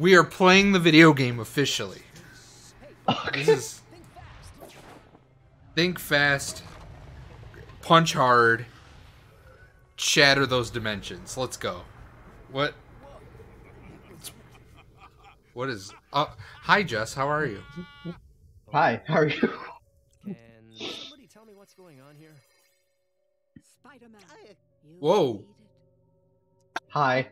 We are playing the video game officially. This is think fast, punch hard, shatter those dimensions. Let's go. What? What is? Uh, hi, Jess. How are you? Hi, how are you? Can somebody tell me what's going on here? Spider-Man. you Whoa. Hi.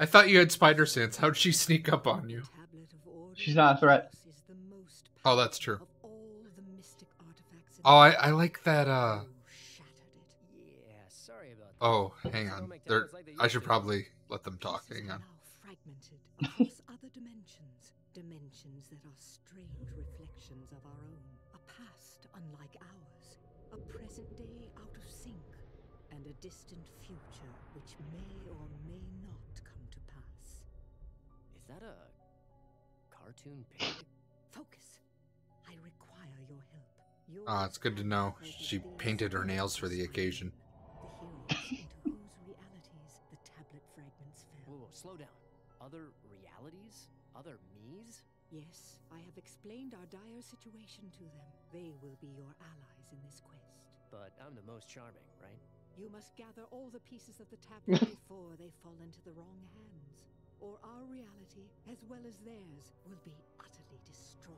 Web? I thought you had spider sense. How'd she sneak up on you? Tablet of Order She's not a threat. is the most Oh, that's true. of all the mystic artifacts in Oh, I, I like that. Uh. You shattered it. Yeah, sorry about that. Oh, hang on. make They're, towers like they I should probably let them talk. Hang on. now fragmented across other dimensions. Dimensions that are strange reflections of our own. A past unlike ours. A present day out of sync. And a distant future which may or cartoon pig? Focus. I require your help. Your Ah, it's good to know. She painted her nails for the occasion. The heroes into whose realities the tablet fragments Whoa, whoa, slow down. Other realities? Other me's? Yes, I have explained our dire situation to them. They will be your allies in this quest. But I'm the most charming, right? You must gather all the pieces of the tablet before they fall into the wrong hands, or our reality, as well as theirs, will be utterly destroyed.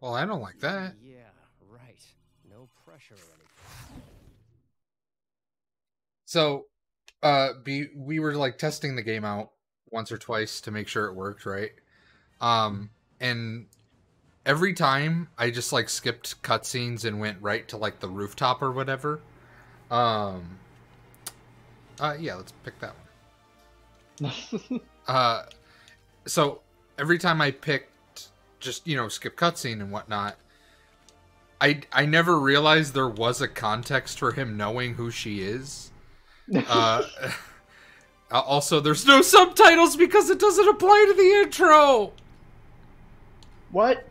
Well, I don't like that. Yeah, right. No pressure or anything. So, uh, be we were like testing the game out once or twice to make sure it worked, right? Um, and every time I just like skipped cutscenes and went right to like the rooftop or whatever. Um, uh, yeah, let's pick that one. Uh, so every time I picked just you know skip cutscene and whatnot, I I never realized there was a context for him knowing who she is. Uh, also, there's no subtitles because it doesn't apply to the intro. what?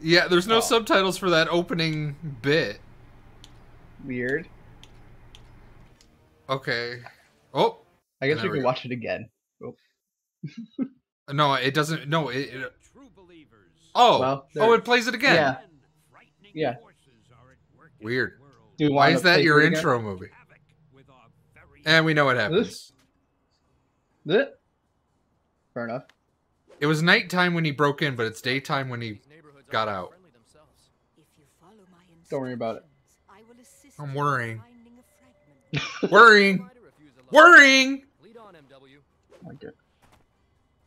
Yeah, there's no Oh. subtitles for that opening bit. Weird. Okay. Oh I guess we we can go. watch it again. No, it doesn't. No, it. it True believers. oh, Well, oh, it plays it again. Yeah. Yeah. forces are at work in Weird. the world. Do you Why is that your intro movie? Havoc with our very And we know what happens. This- It? Fair enough. It was nighttime when he broke in, but it's daytime when he. Got out. friendly themselves. If you follow my instructions, Don't worry about it. I will assist I'm you in worrying. finding a fragment. Worrying, Try to refuse a loan. worrying. Lead on, MW. Okay.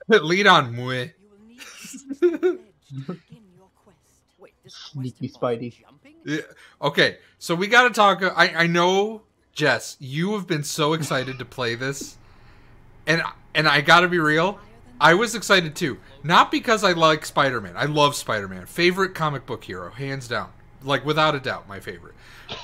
Lead on, Mue. You will need to use the ledge to begin your quest. Wait, this Sneaky Spidey. Yeah, Okay, so we got to talk. I I know, Jess, you have been so excited to play this, and and I got to be real. I was excited too, not because I like Spider Man. I love Spider Man, favorite comic book hero, hands down, like without a doubt, my favorite.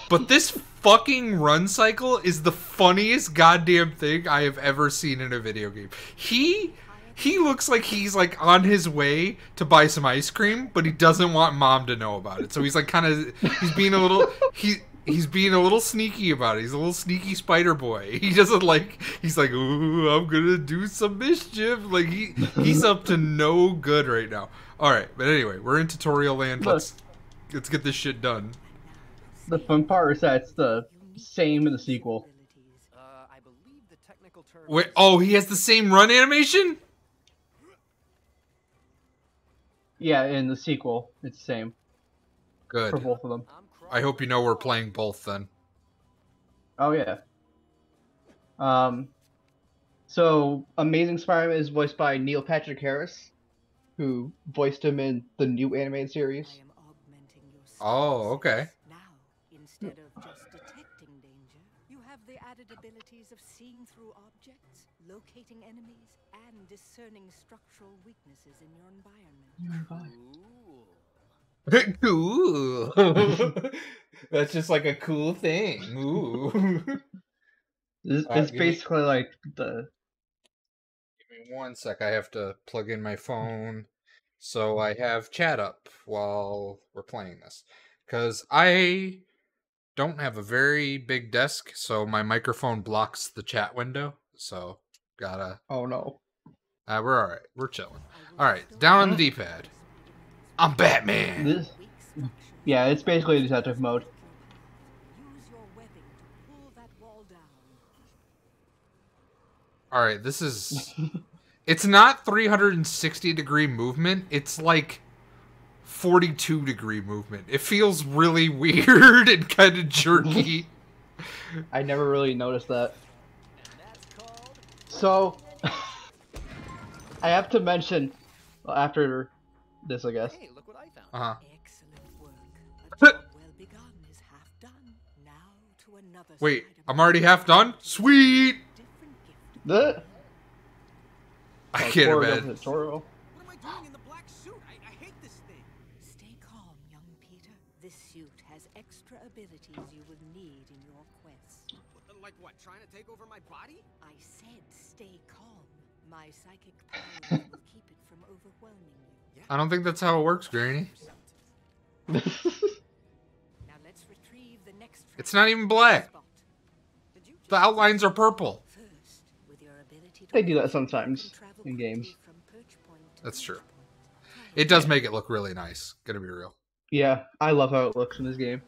But this fucking run cycle is the funniest goddamn thing I have ever seen in a video game. He he looks like he's like on his way to buy some ice cream, but he doesn't want mom to know about it. So he's like kind of he's being a little he he's being a little sneaky about it. He's a little sneaky spider boy. He doesn't like he's like, "Ooh, I'm going to do some mischief." Like he he's up to no good right now. All right, but anyway, we're in tutorial land. Let's let's get this shit done. The fun part is that it's the same in the sequel. Uh, I believe the technical term Wait, oh, he has the same run animation? Yeah, in the sequel, it's the same Good. for both of them. I'm hope you know we're playing both then. Oh yeah. Um, so Amazing Spider-Man is voiced by Neil Patrick Harris, who voiced him in the new animated series. am augmenting your Oh, okay. Now, instead of just detecting danger, you have the added abilities of seeing through objects, locating enemies, and discerning structural weaknesses in your environment. Ooh. cool. That's just like a cool thing. Ooh. This Alright, it's give me- basically like the Give me one sec. I have to plug in my phone so I have chat up while we're playing this. Because I don't have a very big desk, so my microphone blocks the chat window. So gotta oh no. Uh, we're all right. We're chilling. All right, down on the D-pad. I'm Batman. This, yeah, it's basically detective mode. Use your webbing to pull that wall down. All right, this is. It's not 360 degree movement. It's like 42 degree movement. It feels really weird and kind of jerky. I never really noticed that. So, I have to mention well, after this, I guess. Hey, look what I found. Uh huh. Excellent work. Well begun is half done. Now to another Wait, side I'm already half done. Sweet. The I like, can't tutorial imagine. tutorial. What am I doing in the black suit? I, I hate this thing. Stay calm, young Peter. This suit has extra abilities you will need in your quest. Like what? Trying to take over my body? I said stay calm. My psychic powers will keep it from overwhelming you. I don't think that's how it works, Granny. Now let's retrieve the next It's not even black. spot. Did you The outlines are purple. First, with your ability to They do that sometimes you can travel in games. quickly from perch point to That's true. It does make it look really nice. Gonna be real. yeah, I love how it looks in this game.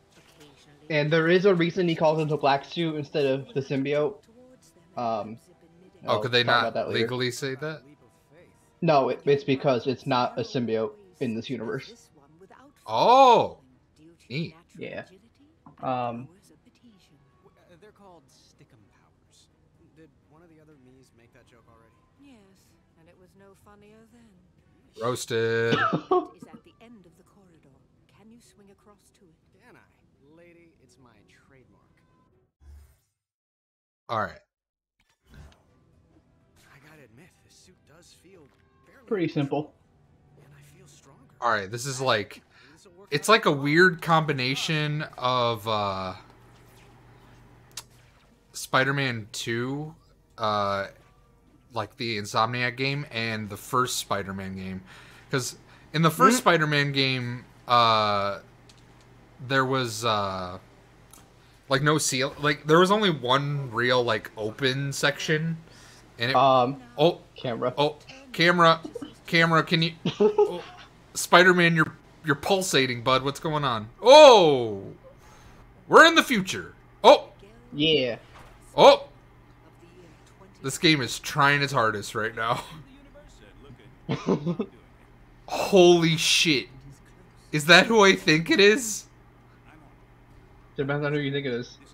And there is a reason he calls him the black suit instead of the symbiote. towards them and Um, Oh, I'll could they not that legally say that? Leap of faith. No, it, it's because it's not a symbiote in this universe. This one without Oh, neat. Yeah. Um, powers of adhesion. W- uh, they're called stickum powers. Did one of the other me's make that joke already? Yes, and it was no funnier then. roasted. Is at the end of the corridor. Can you swing across to it? Can I? Lady, it's my trademark. All right. Pretty simple. and I feel stronger. All right. This is like it's like a weird combination of uh Spider-Man 2 uh like the Insomniac game and the first Spider-Man game cuz in the 1st Spider-Man game uh there was uh like no seal like there was only one real like open section and it Um, oh camera. oh camera camera can you oh, Spider-Man you're you're pulsating bud. What's going on? Oh we're in the future. Oh. Yeah. oh. Of the year 20. this game is trying its hardest right now. Holy shit. Is that who I think it is? Depends on who you think it is. This area is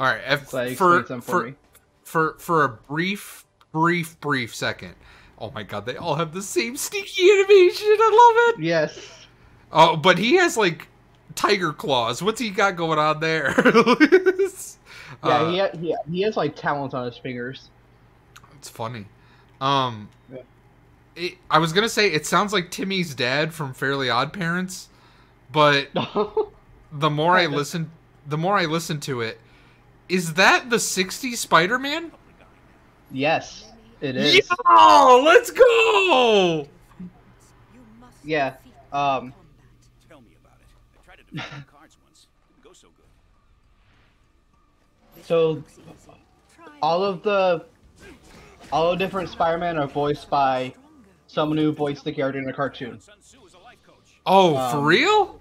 all right if, Like, for for for, for for a brief brief brief second oh my god they all have the same sneaky animation I love it Yes. Oh, but he has like tiger claws. What's he got going on there? Yeah, Uh, he, ha- he, he has like talons on his fingers. it's funny. Um, Yeah. it, I was gonna say it sounds like Timmy's dad from Fairly Odd Parents, but the more I listen, the more I listen to it, is that the '60s Spider-Man? yes, it is. Yo, let's go! Yeah, defeat them um. Tell me about it. I tried to defeat the cards once. Didn't go so good. So, looks easy. Try all of the all the different Spider-Man are voiced by someone who voiced the character in a cartoon. Sun Tzu is a life coach. Oh, for Um, real?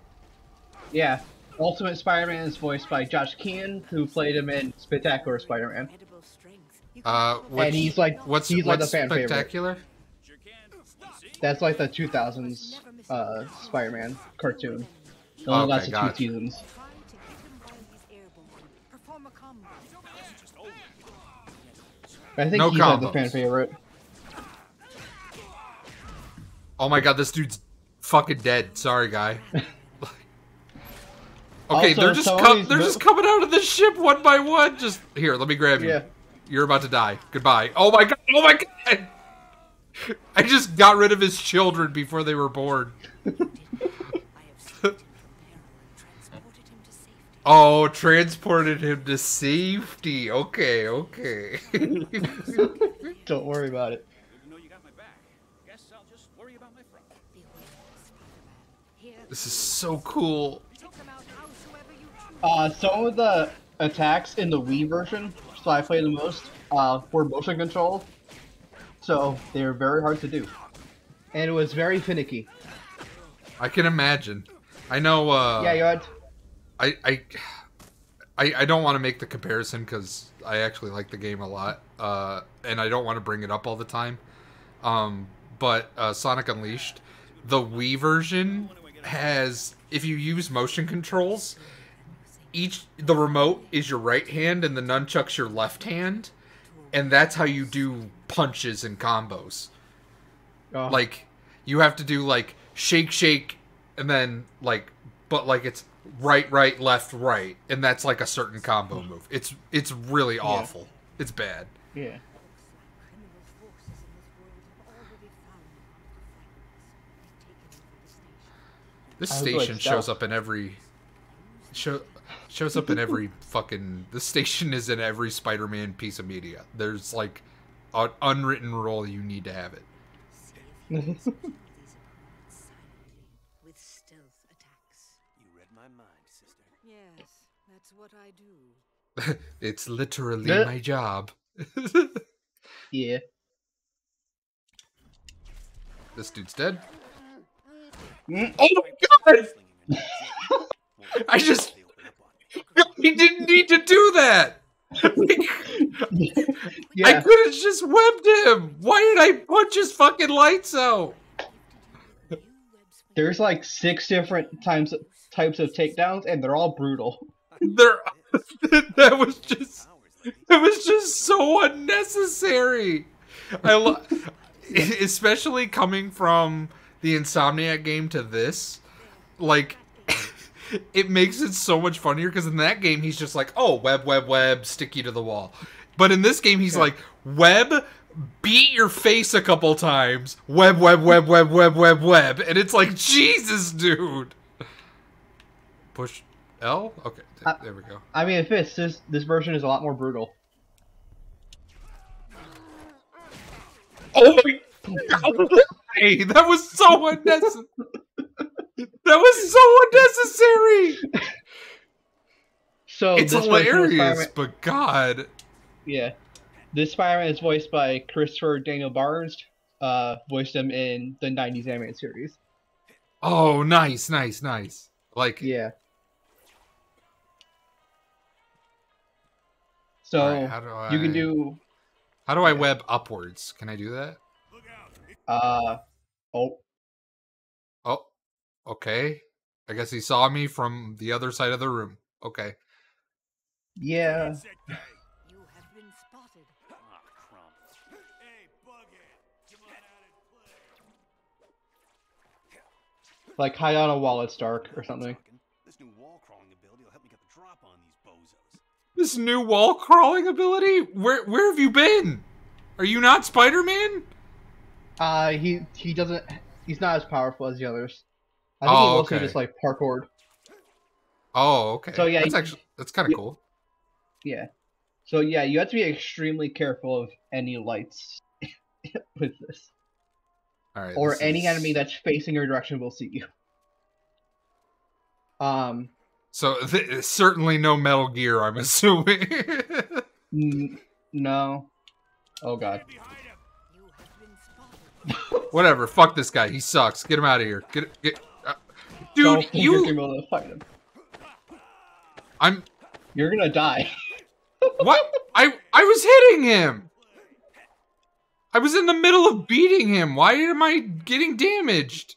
Yeah, Ultimate Spider-Man is voiced by Josh Keaton, who played him in Spectacular Spider-Man. Incredible strength. You can Uh, probably which, And he's like- what's he's like what's a fan favorite. spectacular? Sure can. See? That's like the 2000s uh, Spider-Man cartoon. It only Okay, lasted gotcha. two seasons. Try to hit him while he's airborne. Perform a combo. Just over. But I think No he's like the fan favorite. Oh my god, this dude's fucking dead. Sorry, guy. okay, Also, they're just com- they're just coming out of the ship one by one. Just here, let me grab you. Yeah. You're about to die. Goodbye. Oh my god. Oh my god. I just got rid of his children before they were born. I have saved him peril and transported him to safety. Oh, transported him to safety. Okay, okay. Don't worry about it. Good to know you got my back. back. Guess I'll just worry about my front. Beware, Spider-Man. Here This is so cool. Take them out howsoever you choose. Uh, some of the attacks in the Wii version, so I play the most, uh, were motion control, so they were very hard to do, and it was very finicky. I can imagine. I know. Uh, yeah, you had. I I I, I don't want to make the comparison because I actually like the game a lot, uh, and I don't want to bring it up all the time. Um, but uh, Sonic Unleashed, the Wii version has if you use motion controls, each the remote is your right hand and the nunchuck's your left hand, and that's how you do punches and combos. Oh, like you have to do like shake shake and then like but like it's right right left right. And that's like a certain combo move. It's it's really awful. It's bad. Yeah. Criminal forces in this world have already found artifacts. They've taken over the station. this I was like, shows up in every show shows up in every fucking The station is in every spider-man piece of media there's like an unwritten rule you need to have it See if you can subdue these opponents silently with stealth attacks. You read my mind, sister. Yes, that's what I do. it's literally Yeah. my job Yeah. this dude's dead Mm. oh my god Slinging your knives. Won't I just- they open up on you. he didn't need to do that I could have just webbed him. Why did I punch his fucking lights out? New webs for There's like six different times types of takedowns, and they're all brutal. There, that was just, it was just so unnecessary. I lo- especially coming from the Insomniac game to this, like. It makes it so much funnier because in that game he's just like, oh, web, web, web, stick you to the wall. But in this game he's like, web, beat your face a couple times, web, web, web, web, web, web, web, and it's like, Jesus, dude. Push L. Okay, Uh, there we go. I mean, if it's this this version is a lot more brutal. Oh my god! Hey, that was so unnecessary. That was so unnecessary. So it's hilarious, but God, Yeah. This Spider-Man is voiced by Christopher Daniel Barnes. Uh, voiced him in the '90s animated series. oh, nice, nice, nice. Like, Yeah. So do I? you can do How do I web upwards? Can I do that? Uh Oh, okay. I guess he saw me from the other side of the room. Okay. yeah You have been spotted. Ah, crumb. Hey, Bughead. Come on out and play. like hide on a wall it's dark or something. This new wall crawling ability will help me get the drop on these bozos. This new wall crawling ability? Where where have you been? Are you not Spider-Man? Uh he he doesn't he's not as powerful as the others. I think Oh, he mostly okay. just like parkoured. Oh, okay. So, yeah, that's you- actually that's kind of cool. Yeah. So yeah, you have to be extremely careful of any lights with this. All right. or any is- enemy that's facing your direction will see you. Um, So th- certainly no Metal Gear, I'm assuming. n- no. Oh god. Get behind him. You have been spotted. Whatever. Fuck this guy. He sucks. Get him out of here. Get get. Dude, think you're gonna be able to fight him. I'm. You're gonna die. What? I I was hitting him. I was in the middle of beating him. Why am I getting damaged?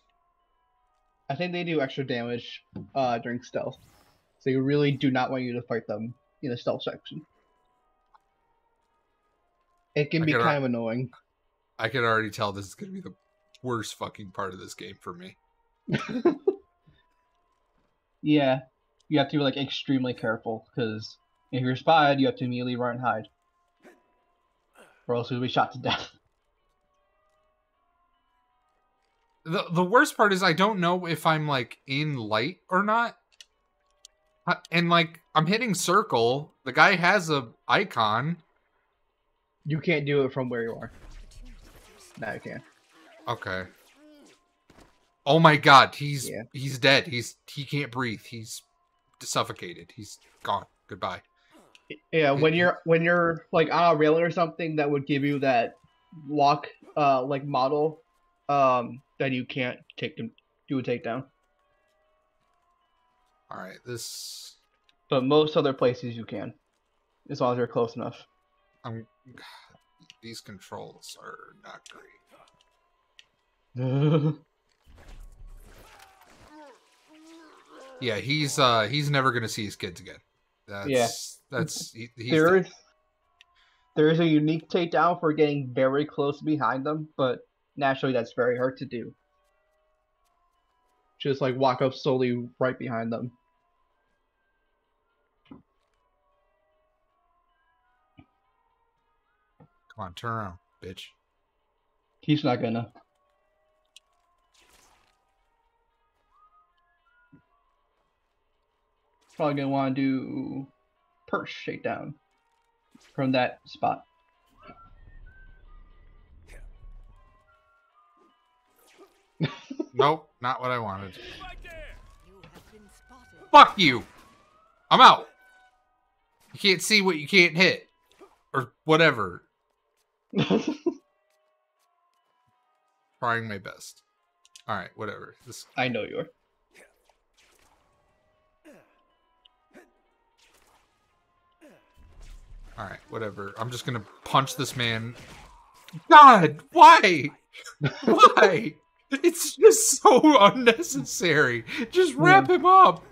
I think they do extra damage uh, during stealth, so you really do not want you to fight them in the stealth section. It can I be kind of annoying. I can already tell this is gonna be the worst fucking part of this game for me. Yeah, you have to be like extremely careful because if you're spotted, you have to immediately run and hide, or else you'll be shot to death. the the worst part is I don't know if I'm like in light or not. Uh, And like I'm hitting circle. The guy has a icon. You can't do it from where you are. No, you can't. Okay. Oh my god, he's Yeah. he's dead. He's he can't breathe. He's suffocated. He's gone. Goodbye. Yeah, when you're when you're like on a railing or something that would give you that lock uh like model, um, then you can't take them do a takedown. All right, this But most other places you can, as long as you're close enough. I'm these controls are not great. Yeah, he's uh he's never gonna see his kids again. That's Yeah. that's he, he's there is there is a unique takedown for getting very close behind them, but naturally that's very hard to do. Just like walk up slowly right behind them. Come on, turn around, bitch. He's not gonna. Probably gonna want to do perch shakedown from that spot. Nope, not what I wanted. Right there! You have been spotted. Fuck you. I'm out. You can't see what you can't hit. Or whatever. Trying my best. Alright, whatever. This I know you are. Alright, whatever. I'm just gonna punch this man. God, why? why? It's just so unnecessary. Just wrap him up.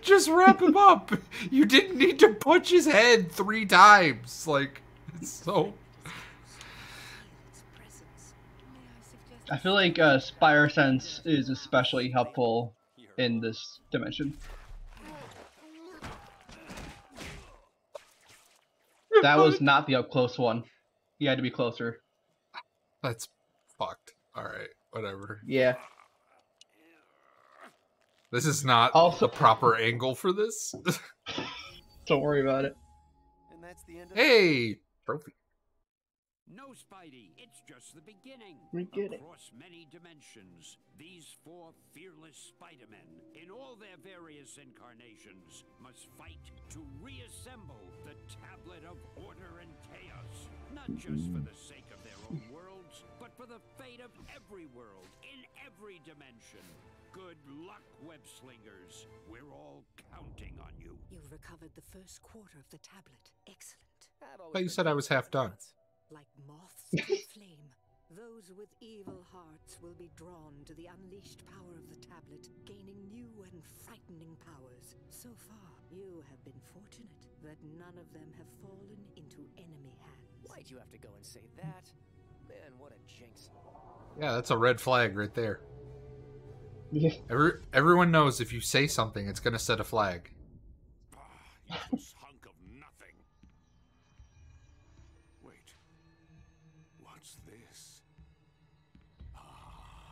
Just wrap him up. You didn't need to punch his head three times. Like, it's so. Its presence. May I I feel like uh, Spire Sense is especially helpful in this dimension. That was not the up close one. You had to be closer. That's fucked. Alright, whatever. Yeah. This is not Also- the proper angle for this. Don't worry about it. And that's the end of hey! Trophy. No, Spidey, it's just the beginning. Beginning. Across many dimensions, these four fearless Spider-Men, in all their various incarnations, must fight to reassemble the Tablet of Order and Chaos. Not just for the sake of their own worlds, but for the fate of every world, in every dimension. Good luck, web slingers. We're all counting on you. You've recovered the first quarter of the tablet. Excellent. I've thought always you said I was half done. Like moths to a flame, those with evil hearts will be drawn to the unleashed power of the tablet, gaining new and frightening powers. So far, you have been fortunate that none of them have fallen into enemy hands. Why'd you have to go and say that? Man, what a jinx. Yeah, that's a red flag right there. Yeah. Every, everyone knows if you say something, it's gonna set a flag. Ah,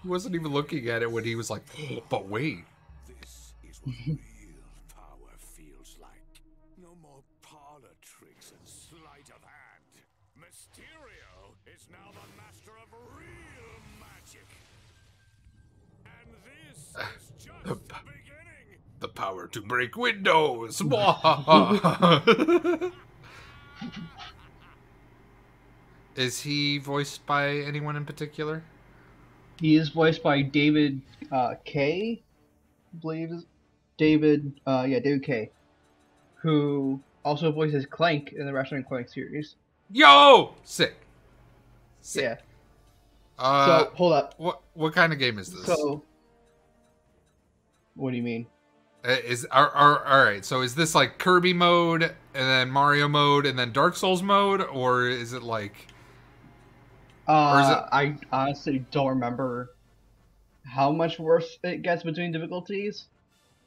He wasn't even looking at it when he was like, oh, but wait. This is what real power feels like. No more parlor tricks and sleight of hand. Mysterio is now the master of real magic. And this is just the beginning. The power to break windows. Is he voiced by anyone in particular? He is voiced by David uh, Kaye. I believe David. Uh, yeah, David Kaye. Who also voices Clank in the Ratchet & Clank series. Yo, sick. Sick. Yeah. Uh, so hold up. what what kind of game is this? So, what do you mean? Uh, Is are, are all right? So is this like Kirby mode and then Mario mode and then Dark Souls mode, or is it like? Uh, is it- I honestly don't remember how much worse it gets between difficulties.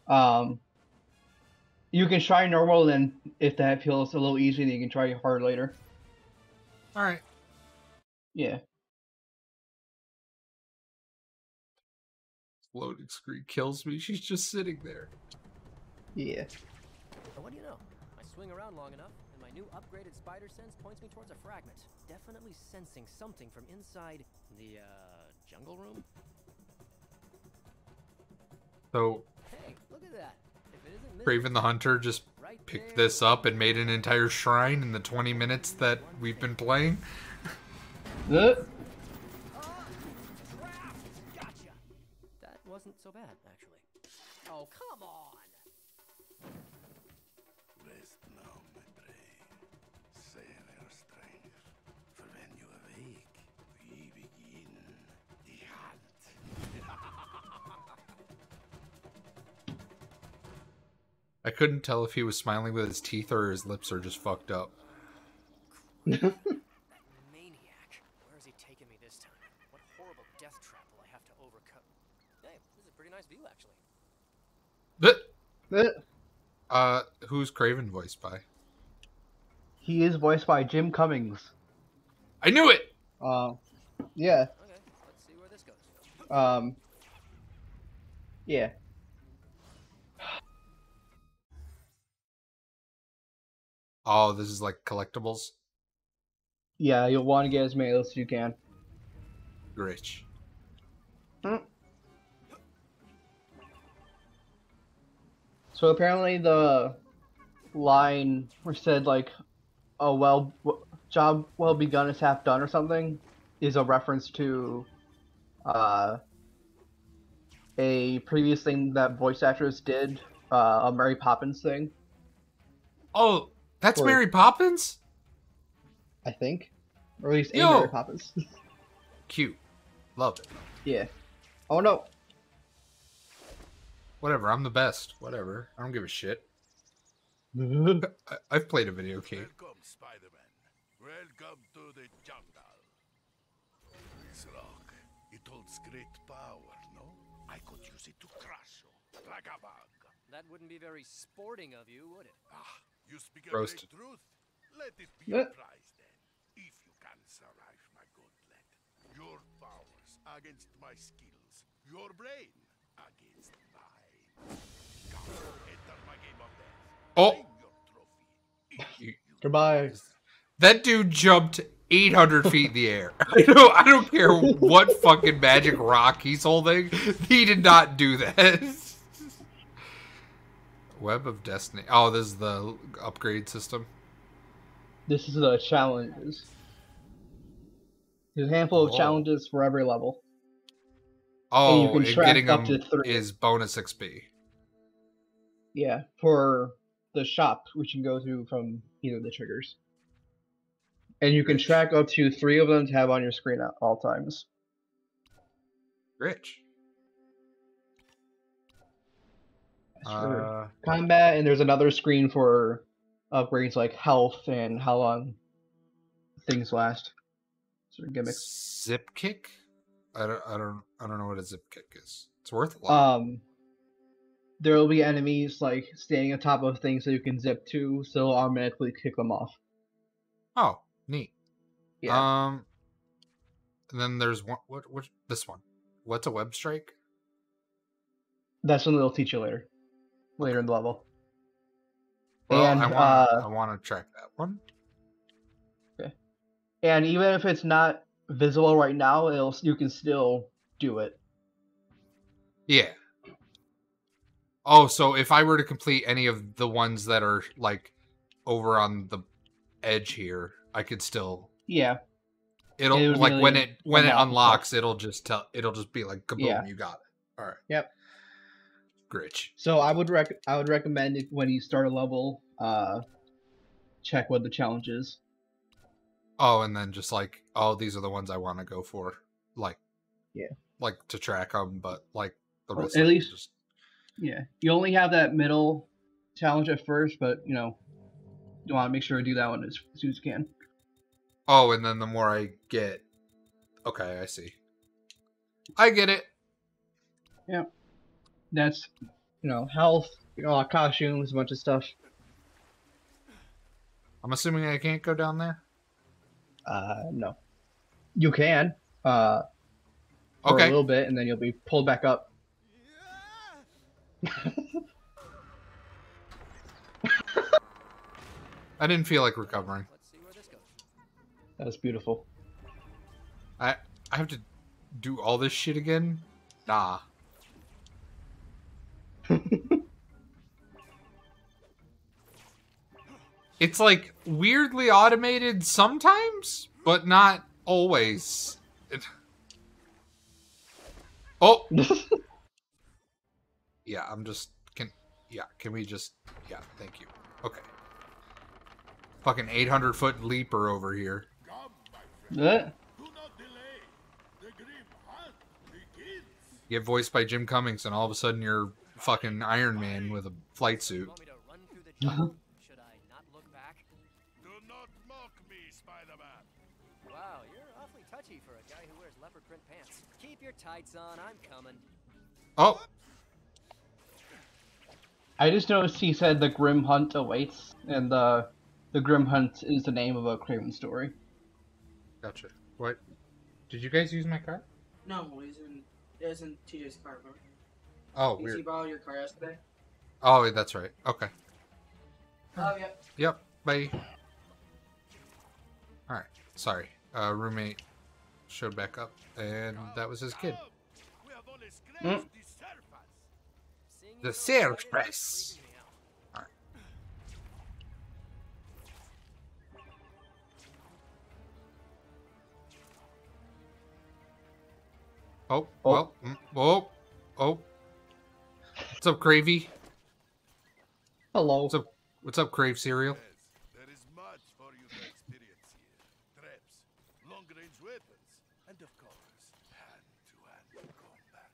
Um, you can try normal, and then if that feels a little easy, then you can try hard later. All right. Yeah. Loading screen kills me. She's just sitting there. Yeah. What do you know? I swing around long enough, and my new upgraded spider sense points me towards a fragment. Definitely sensing something from inside the, uh, jungle room? So, hey, Kraven the Hunter just right picked this up and made an entire shrine in the 20 minutes that we've been playing. Uh. That wasn't so bad, actually. Oh, come I couldn't tell if he was smiling with his teeth or his lips are just fucked up. Maniac. Where is he taking me this time? What horrible death trap will I have to overcome? Hey, this is a pretty nice view, actually. Uh, uh, who's Kraven voiced by? he is voiced by Jim Cummings. I knew it! Uh, yeah. Okay, let's see where this goes. Um, yeah. Oh, this is like collectibles? Yeah, you'll want to get as many of those as you can. Rich. So apparently the line where said like, "Oh well, w- job well begun is half done" or something, is a reference to uh, a previous thing that voice actress did, uh, a Mary Poppins thing, Oh, that's Or- Mary Poppins? I think, or at least a Yo! Mary Poppins. Cute. Love it. yeah. Oh no. Whatever, I'm the best. Whatever. I don't give a shit. I- I've played a video game. Welcome, Spider-Man. Welcome to the jungle. This rock, it holds great power, no? I could use it to crush you, like a bug. That wouldn't be very sporting of you, would it? Ah, you speak a Roasted. great truth. Let it be Yeah. a prize then, if you can survive my gauntlet. Your powers against my skills. Your brain against mine. Come, enter my game of death. Oh! Your trophy. You- Goodbye. That dude jumped 800 feet in the air. I don't, I don't care what fucking magic rock he's holding. He did not do that. Web of Destiny. Oh, this is the upgrade system. This is the challenges. There's a handful of Oh. challenges for every level. Oh, you can and track getting up to three. is bonus XP. Yeah, for the shop, which you can go through from either of the triggers. And you can track up to three of them to have on your screen at all times. Rich. For Uh, combat, and there's another screen for upgrades like health and how long things last. Sort of gimmicks. zip kick. I don't. I don't. I don't know what a zip kick is. It's worth a lot. Um, there will be enemies like standing on top of things that you can zip to, so automatically kick them off. oh, neat. Yeah. Um. And then there's one. What? What? This one. What's a web strike? That's something they'll teach you later, later in the level. Well, and I want. uh, to track that one. Okay. And even if it's not visible right now, it'll you can still do it. Yeah. Oh, so if I were to complete any of the ones that are like over on the edge here, I could still. Yeah, It'll It like when it when it unlock unlocks, it'll just tell. It'll just be like, kaboom, Yeah. you got it. All right. Yep. Gritch. so I would rec- I would recommend it when you start a level, uh, check what the challenge is. Oh, and then just like, oh, these are the ones I want to go for, like, Yeah. like to track them, but like the Well, rest, at of least- just Yeah, you only have that middle challenge at first, but you know, you want to make sure to do that one as soon as you can. oh, and then the more I get, okay, I see, I get it. That's you know health, you know, costumes, a bunch of stuff. I'm assuming I can't go down there. Uh, no, you can. Uh, for Okay. a little bit, and then you'll be pulled back up. I didn't feel like recovering. Let's see where this goes. That's beautiful. I I have to do all this shit again. Nah. It's like weirdly automated sometimes, but not always. It- Oh, yeah. I'm just can. Yeah, can we just? Yeah, thank you. Okay. Fucking 800 foot leaper over here. Come, my friend. Do not delay. The grim hunt begins. You get voiced by Jim Cummings, and all of a sudden you're fucking Iron Man with a flight suit. tights on, I'm coming. Oh, I just noticed he said the Grim Hunt awaits, and the the Grim Hunt is the name of a Kraven story. gotcha. What? Did you guys use my car? No, he's in. It was in TJ's car, bro. Oh, Because he weird. borrowed your car yesterday. Oh, that's right. Okay. Oh yeah. Yep. Bye. All right. Sorry. Uh, roommate showed back up, and that was his kid. Come. We have only scratched the surface. Seeing The you so excited surprise. freaks me out. Oh, Oh. well. mm, Oh, oh. What's up, Cravey? Hello. What's up? What's up, Crave Cereal? Yes, there is much for you to experience here. Traps, long-range weapons, and of course, hand-to-hand combat.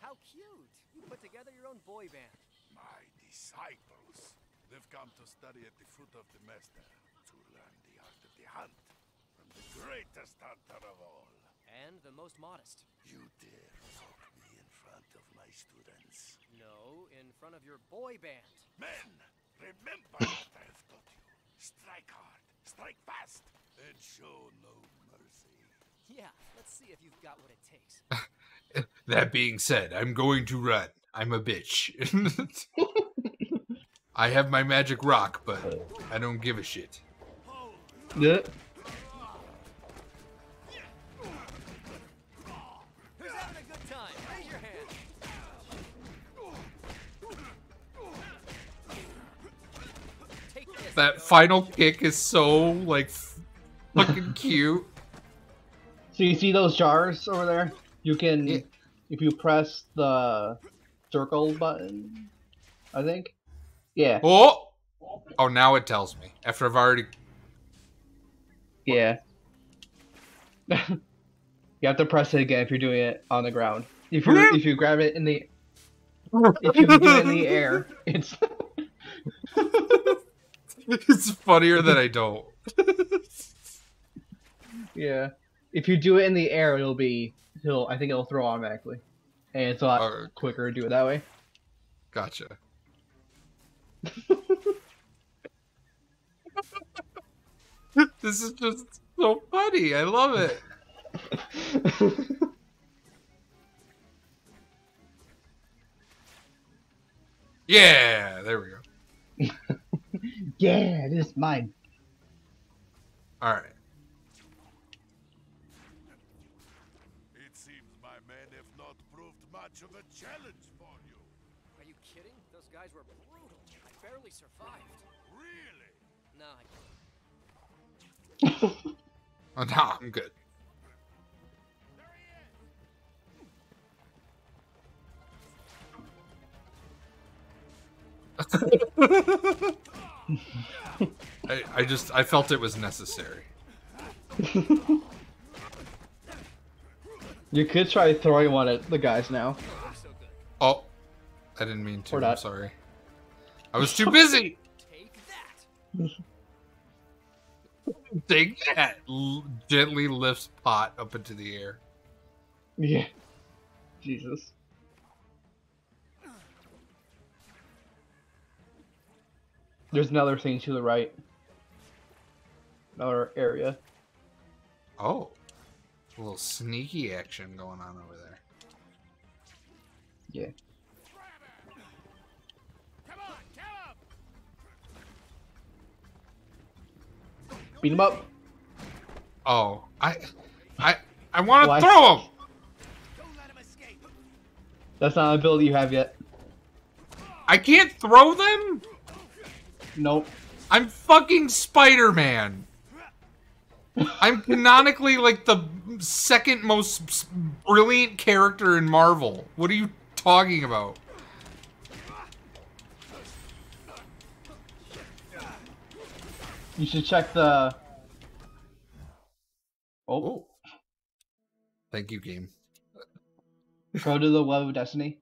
How cute! You put together your own boy band. My disciples. They've come to study at the foot of the master to learn the art of the hunt from the greatest hunter of all. And the most modest. You dare mock me in front of my students. No, in front of your boy band. Men, remember what I have taught you. Strike hard, strike fast, and show no mercy. Yeah, let's see if you've got what it takes. That being said, I'm going to run. I'm a bitch. I have my magic rock, but I don't give a shit. Yeah. Who's having a good time? Raise your hand. Take this. That final kick is so like fucking cute. So you see those jars over there? You can, Yeah. if you press the circle button, I think. Yeah. Oh, oh! Now it tells me after I've already. Yeah. you have to press it again if you're doing it on the ground. If you if you grab it in the if you do it in the air, it's it's funnier that I don't. yeah. If you do it in the air, it'll be he'll I think it'll throw automatically, and it's a lot Okay. quicker to do it that way. Gotcha. this is just so funny. I love it. Yeah, there we go. yeah, this is mine. All right. It seems my men have not proved much of a challenge for you. Are you kidding? Those guys were brutal. I barely survived. Really? No, I Oh, no, I'm good. I, I just I felt it was necessary. You could try throwing one at the guys now. Oh, I didn't mean to. I'm sorry. I was too busy. take that. Take that. L- gently lifts pot up into the air. Yeah. Jesus. There's another thing to the right. Another area. Oh, a little sneaky action going on over there. Yeah. Beat him up. Oh, I, I, I want to throw him. Don't let him escape. That's not an ability you have yet. I can't throw them. Nope. I'm fucking Spider Man. I'm canonically like the second most brilliant character in Marvel. What are you talking about? You should check the. Oh, Oh. Thank you, game. go to the web of destiny.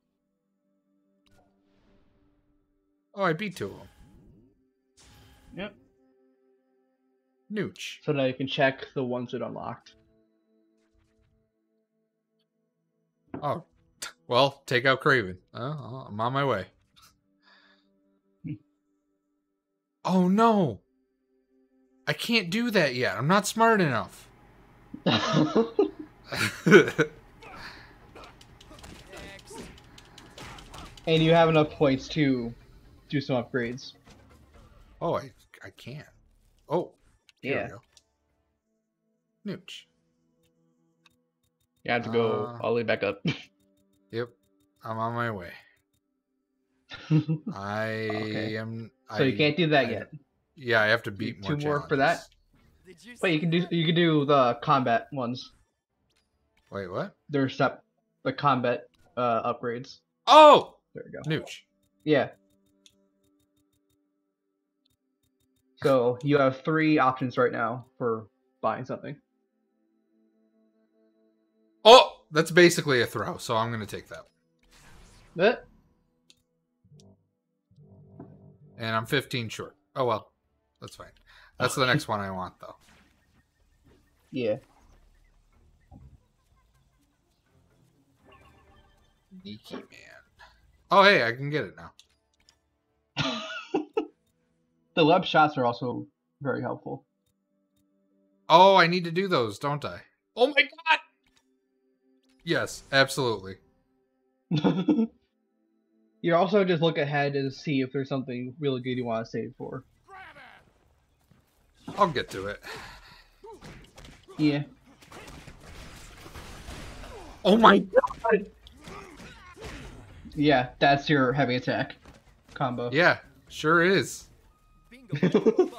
Oh, I beat two of them. Yep. Nooch. So now you can check the ones that unlocked. Oh, well, take out Kraven. Oh, I'm on my way. Oh no, I can't do that yet. I'm not smart enough. and you have enough points to do some upgrades. oh, I I can't. Oh, Yeah. we go. Nooch. You have to go Uh, all the way back up. Yep, I'm on my way. I Okay. am. so I, you can't do that I- yet. Yeah, I have to beat more. two more for that? challenges. Did you But you can do you can do the combat ones. Wait, what? They're step the combat uh upgrades. Oh, There we go. Nooch. Yeah. So you have three options right now for buying something. Oh, that's basically a throw, so I'm gonna take that. That And I'm 15 short. Oh well, that's fine. That's the next one I want though. yeah. Sneaky man. Oh hey, I can get it now. The web shots are also very helpful. Oh, I need to do those, don't I? Oh my god. Yes, absolutely. you also just look ahead and see if there's something really good you want to save for. I'll get to it. Yeah. Oh my god. Yeah, that's your heavy attack combo. Yeah, sure is. Bingo, bongo,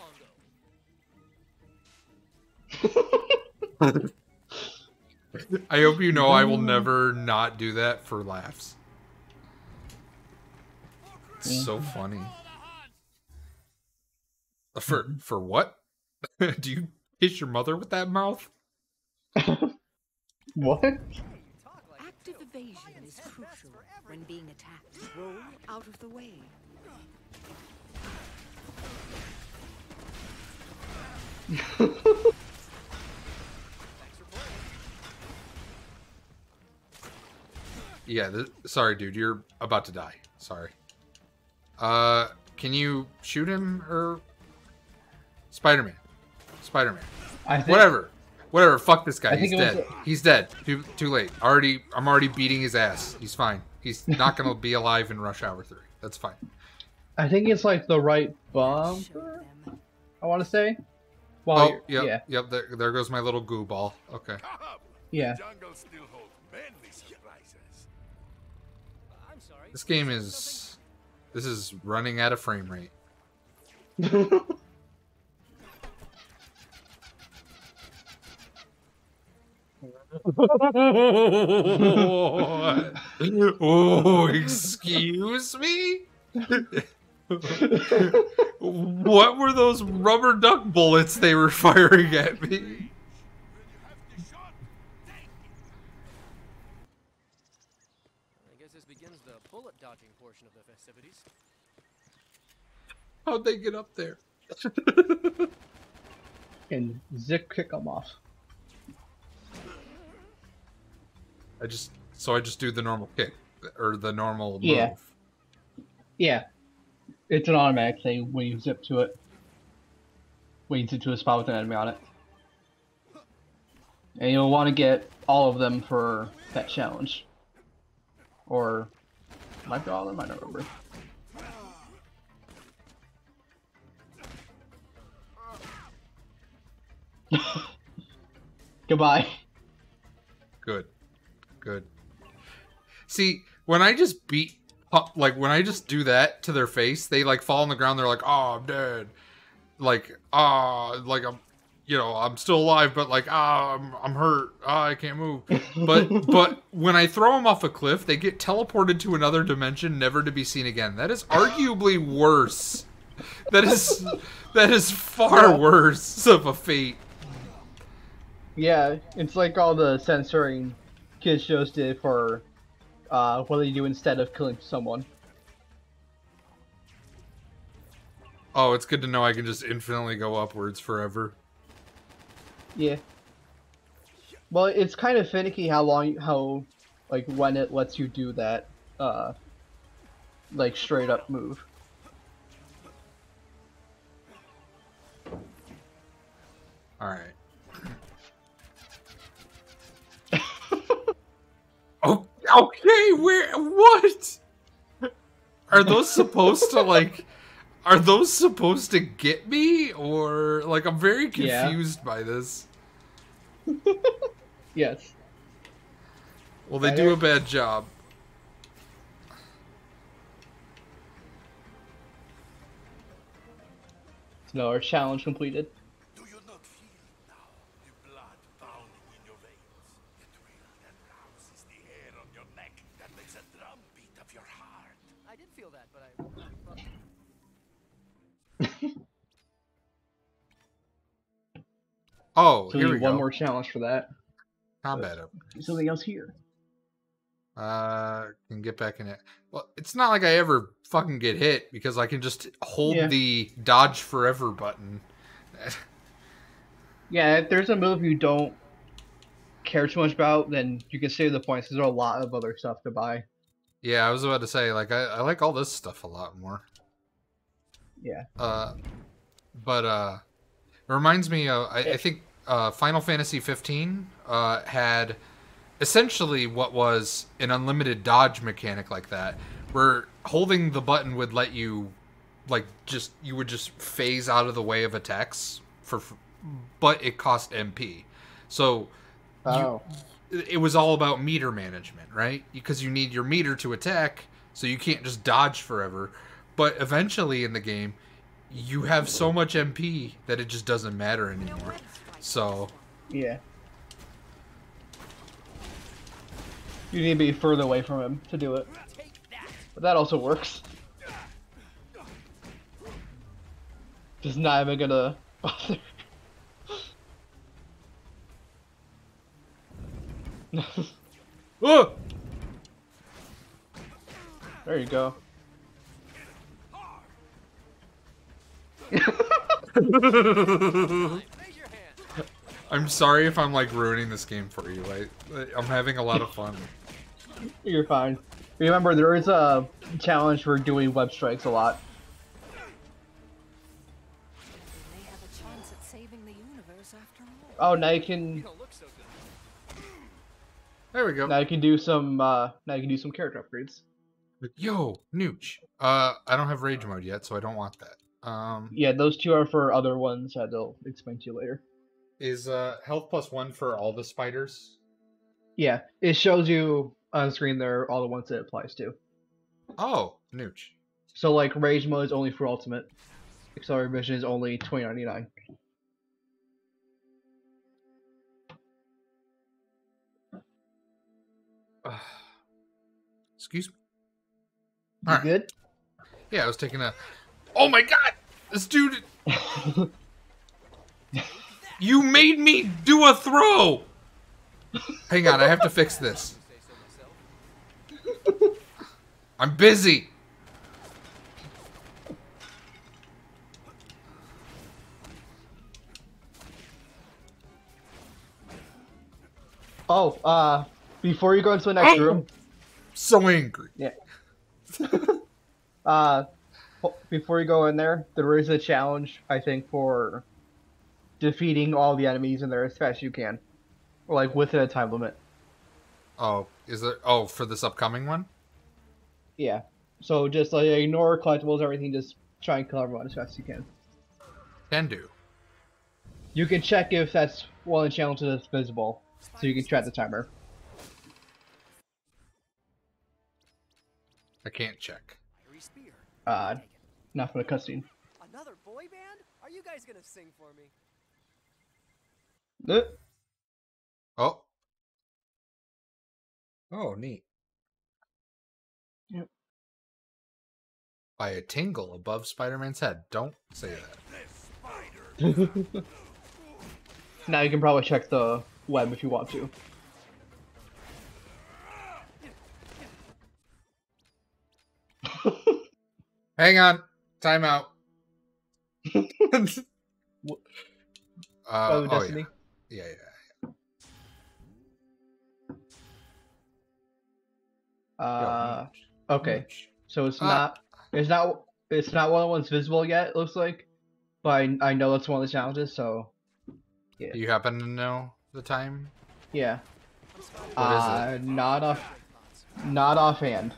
bongo. I hope you know I will never not do that for laughs. It's so funny. Uh, For for what? do you kiss your mother with that mouth? What? Active evasion is crucial when being attacked. Roll out of the way. thanks for playing. Yeah, th- sorry, dude. You're about to die. Sorry. Uh, can you shoot him or Spider-Man? Spider-Man. Think Whatever. Whatever. Fuck this guy. He's it was dead. He's dead. Too too late. Already. I'm already beating his ass. He's fine. He's not gonna be alive in Rush Hour Three. That's fine. I think it's like the right bumper. I want to say. Well, oh, yep, yeah, yep. There, there goes my little goo ball. Okay. Yeah. Jungle still holds many surprises. I'm sorry. This game is. This is running at a frame rate. oh, excuse me? what were those rubber duck bullets they were firing at me? I guess this begins the bullet dodging portion of the festivities. How'd they get up there? and zip kick them off. I just so I just do the normal kick or the normal Yeah. move. Yeah, it's an automatic thing when you zip to it. When you zip to a spot with an enemy on it, and you'll want to get all of them for that challenge, or might be all of them. I don't remember. Goodbye. Good. Good. See, when I just beat up, like when I just do that to their face, they like fall on the ground, they're like, "Oh, I'm dead." like ah like I'm you know I'm still alive, but like ah I'm, I'm hurt. Ah I can't move. But but when I throw them off a cliff, they get teleported to another dimension, never to be seen again. That is arguably worse. That is that is far worse of a fate. Yeah, it's like all the censoring kids shows did for uh, what they do instead of killing someone. Oh, it's good to know I can just infinitely go upwards forever. Yeah. Well, it's kind of finicky how long, how, like, when it lets you do that, uh, like, straight up move. All oh, okay. Where? What? Are those supposed to like? Are those supposed to get me, or like I'm very Yeah. confused by this? Yes. Well, they do a bad job. No, our challenge completed. Need one go. more challenge for that. Combat up. Something else here. Uh, can get back in it. Well, it's not like I ever fucking get hit because I can just hold Yeah. the dodge forever button. Yeah, if there's a move you don't care too much about, then you can save the points. There's a lot of other stuff to buy. Yeah, I was about to say like I, I like all this stuff a lot more. Yeah. Uh, but uh, it reminds me of I, I think uh, Final Fantasy 15 uh had essentially what was an unlimited dodge mechanic like that, where holding the button would let you like just you would just phase out of the way of attacks for, but it cost MP. So Oh. it was all about meter management, right? Because you need your meter to attack, so you can't just dodge forever. But eventually in the game, you have so much MP that it just doesn't matter anymore. So, Yeah. You need to be further away from him to do it. But that also works. Just not even gonna bother. oh! there you go. I'm sorry if I'm like ruining this game for you. I, I'm having a lot of fun. You're fine. Remember, there is a challenge for doing web strikes a lot. A chance at saving the universe after all. Oh, now you can so. There we go. now you can do some uh now you can do some character upgrades. Yo, Nooch. Uh, I don't have rage mode yet, so I don't want that. Um, Yeah, those two are for other ones that they'll explain to you later. Is uh health plus one for all the spiders? Yeah, it shows you on screen there all the ones that it applies to. Oh, Nooch. So like rage mode is only for ultimate. Accelerated vision is only twenty ninety nine. Excuse me. You Alright. good? Yeah, I was taking a. Oh my god! This dude. You made me do a throw! Hang on, I have to fix this. Say so myself. I'm busy. Oh, uh, before you go into the next Oh! room, So angry. Yeah. uh, before you go in there, there is a challenge I think for defeating all the enemies in there as fast as you can, like within a time limit. Oh, is there? Oh, for this upcoming one? Yeah. So just like ignore collectibles, everything. Just try and kill everyone as fast as you can. Can do. You can check if that's one of the challenges that's visible, so you can track the timer. I can't check. Fiery spear. Uh, not for the cutscene. Another boy band? Are you guys gonna sing for me? Oh. Oh, neat. Yep. By a tingle above Spider-Man's head. Don't say that. now you can probably check the web if you want to. Hang on. Time out. uh, Oh, oh, Destiny. yeah. Yeah, yeah. Uh, okay. So it's Ah. not it's not it's not one of the ones visible yet. It looks like, but I, I know that's one of the challenges. So Do you happen to know the time? yeah, What uh, not off not offhand.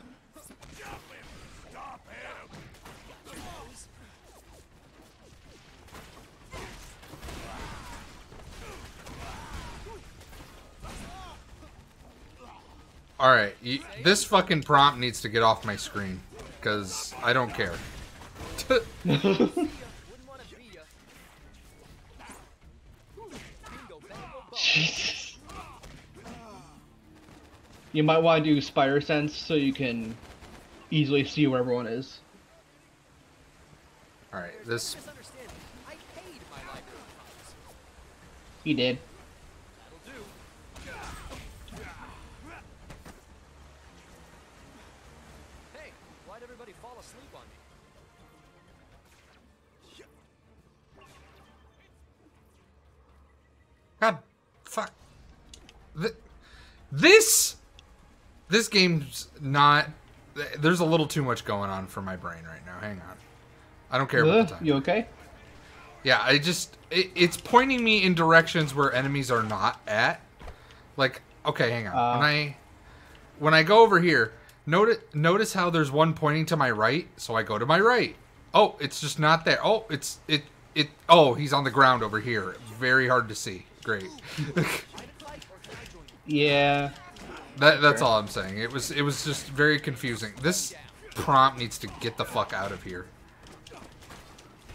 All right, this fucking prompt needs to get off my screen because I don't care. Wouldn't wanna be ya. Bingo, bango, bo. Jesus. You might want to do spider sense so you can easily see where everyone is. All right, this no misunderstanding. I paid my library cards. He did. This, this game's not. There's a little too much going on for my brain right now. Hang on. I don't care about the time. you okay? Yeah, I just it, it's pointing me in directions where enemies are not at. Like, okay, hang on. Uh. when I when I go over here, notice notice how there's one pointing to my right, so I go to my right. Oh, it's just not there. Oh, it's it it oh, he's on the ground over here. Very hard to see. Great. Yeah. that that's all I'm saying. It was it was just very confusing. This prompt needs to get the fuck out of here.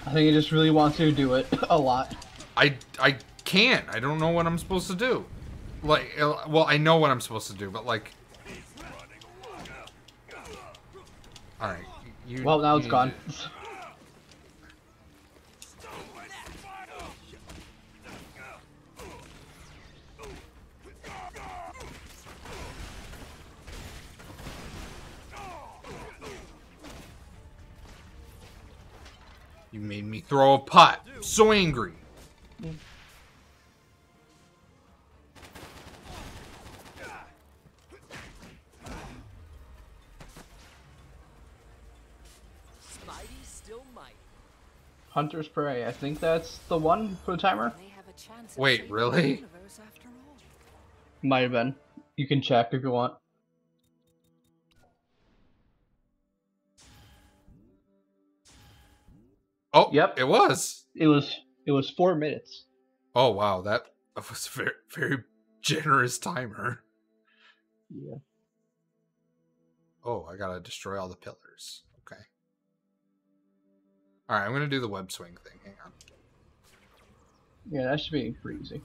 I think he just really wants you to do it a lot. I I can't. I don't know what I'm supposed to do. Like, uh, well, I know what I'm supposed to do, but like, all right, you. Well, now it's gone. You made me throw a pot. So angry. Spidey. Hunter's Prey. I think that's the one for the timer. May have a chance at Wait, really? universe after all. Might have been. You can check if you want. Oh, Yep. it was. It was it was four minutes. Oh wow, that was a very very generous timer. Yeah. Oh, I gotta destroy all the pillars. Okay. All right, I'm gonna do the web swing thing. Hang on. Yeah, that should be pretty easy.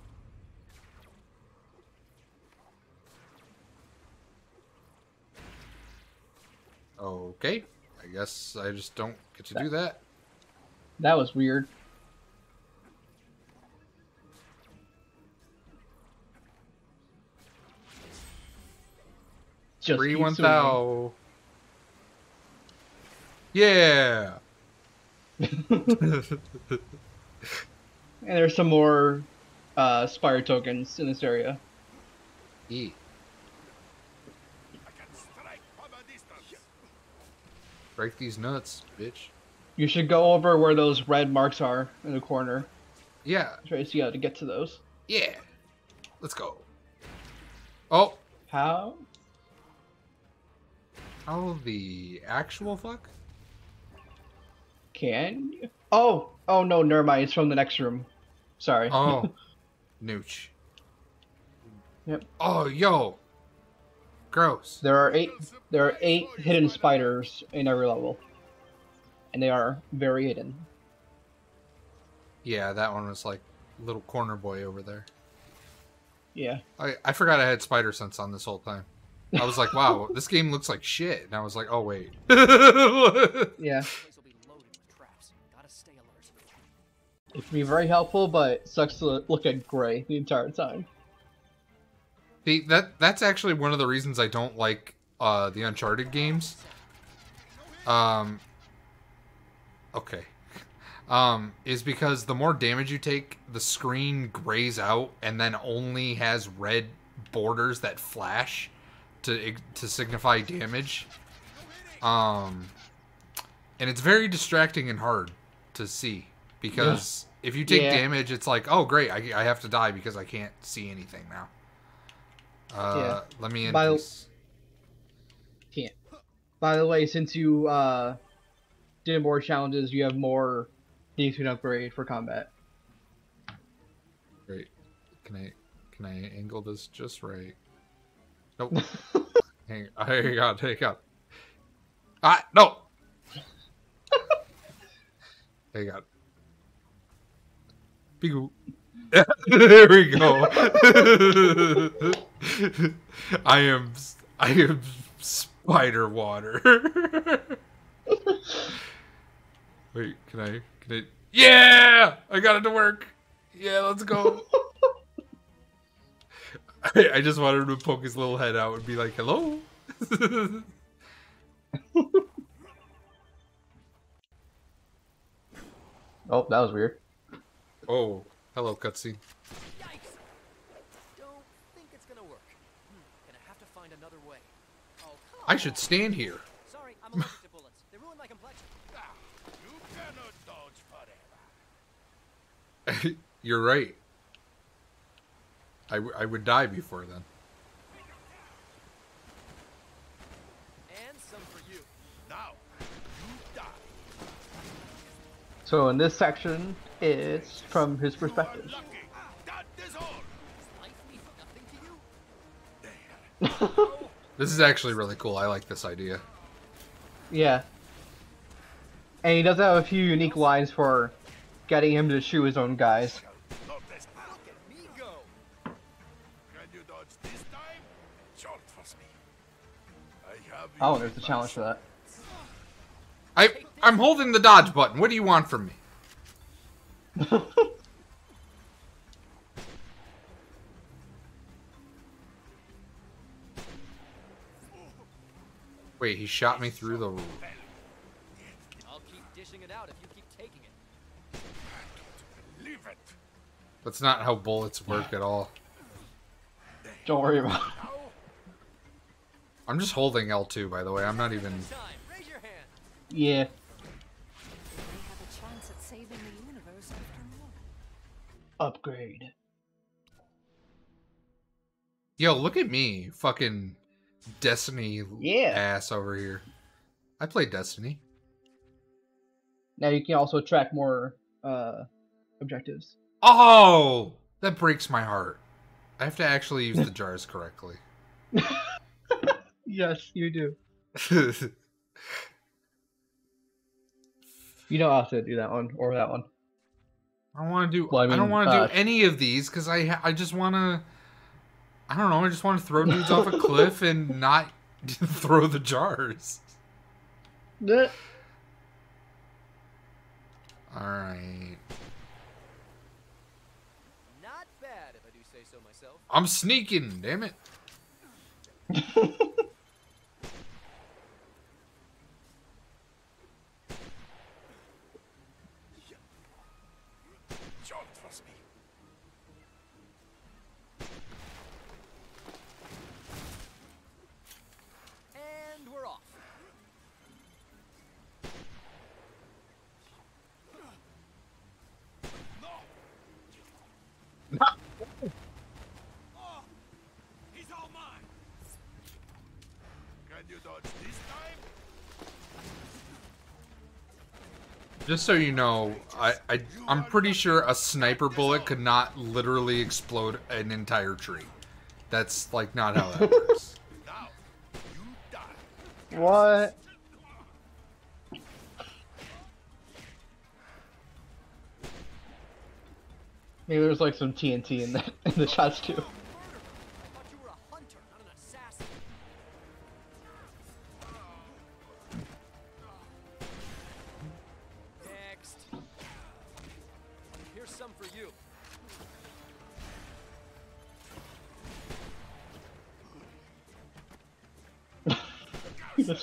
Okay. I guess I just don't get to do that. That was weird. Just Three keep one thou. Yeah. And there's some more uh, Spire tokens in this area. E. I can strike from a distance. Break these nuts, bitch. You should go over where those red marks are in the corner. Yeah. Try to see how to get to those. Yeah. Let's go. Oh, How? how the actual fuck? Can you? Oh! Oh no, never mind. It's from the next room. Sorry. Oh, nooch. Yep. Oh, yo. Gross. There are eight. There are eight hidden spiders in every level, and they are very hidden. Yeah, that one was like little corner boy over there. Yeah. I, I forgot I had spider sense on this whole time. I was like, wow, this game looks like shit. And I was like, oh, wait. Yeah. Place will be loaded with traps. Gotta stay alert. It can be very helpful, but it sucks to look at gray the entire time. See, that that's actually one of the reasons I don't like uh, the Uncharted games. Um, okay. Um, is because the more damage you take, the screen grays out and then only has red borders that flash to to signify damage. Um, and it's very distracting and hard to see because if you take Yeah. damage, it's like, oh great, I, I have to die because I can't see anything now. Uh, Yeah. let me end By the-. Can't. By the way, since you uh, did more challenges, you have more things you can upgrade for combat. Great. Can I can I angle this just right? Nope. hang, hang on, hang on. Ah, no. hang on. Bigoo. there we go. I am I am spider water. Wait, can I can I Yeah! I got it to work. Yeah, let's go. I, I just wanted him to poke his little head out and be like, "Hello." Oh, that was weird. oh, hello, cutscene. Yikes! Don't think it's gonna work. Hmm, gonna have to find another way. Oh, I should stand here. Sorry, I'm allergic to bullets. They ruin my complexion. Ah, you cannot dodge forever. You're right. I, w- I would die before then. And some for you. Now, you die. So in this section, it's from his perspective. Lucky. That is all. Life means nothing to you? This is actually really cool. I like this idea. yeah. And he does have a few unique lines for getting him to shoot his own guys. Not this time. Look at me go! Can you dodge this time? Short trust me. I have Oh, there's a challenge for that. I I'm holding the dodge button. What do you want from me? Wait, he shot me through the. I'll keep dishing it out if you keep taking it. Leave it. That's not how bullets work at all. Don't worry about it. I'm just holding L2, by the way. I'm not even. Time, raise your hand. Yeah. We have a chance at saving the universe after all. Upgrade. Yo, look at me, fucking Destiny Yeah. ass over here. I play Destiny. Now you can also track more uh, objectives. Oh, that breaks my heart. I have to actually use the jars correctly. Yes, you do. You don't have to do that one or that one. I don't want to do. Well, I I, don't want to uh, do any of these because I I just want to. I don't know. I just want to throw dudes off a cliff and not throw the jars. All right. Not bad if I do say so myself. I'm sneaking. Damn it. Short trust me. And we're off. He's all mine. Can you dodge this time? Just so you know, I, I I'm pretty sure a sniper bullet could not literally explode an entire tree. That's like not how that works. Now, you die. what? Maybe there's like some TNT in the in the shots too.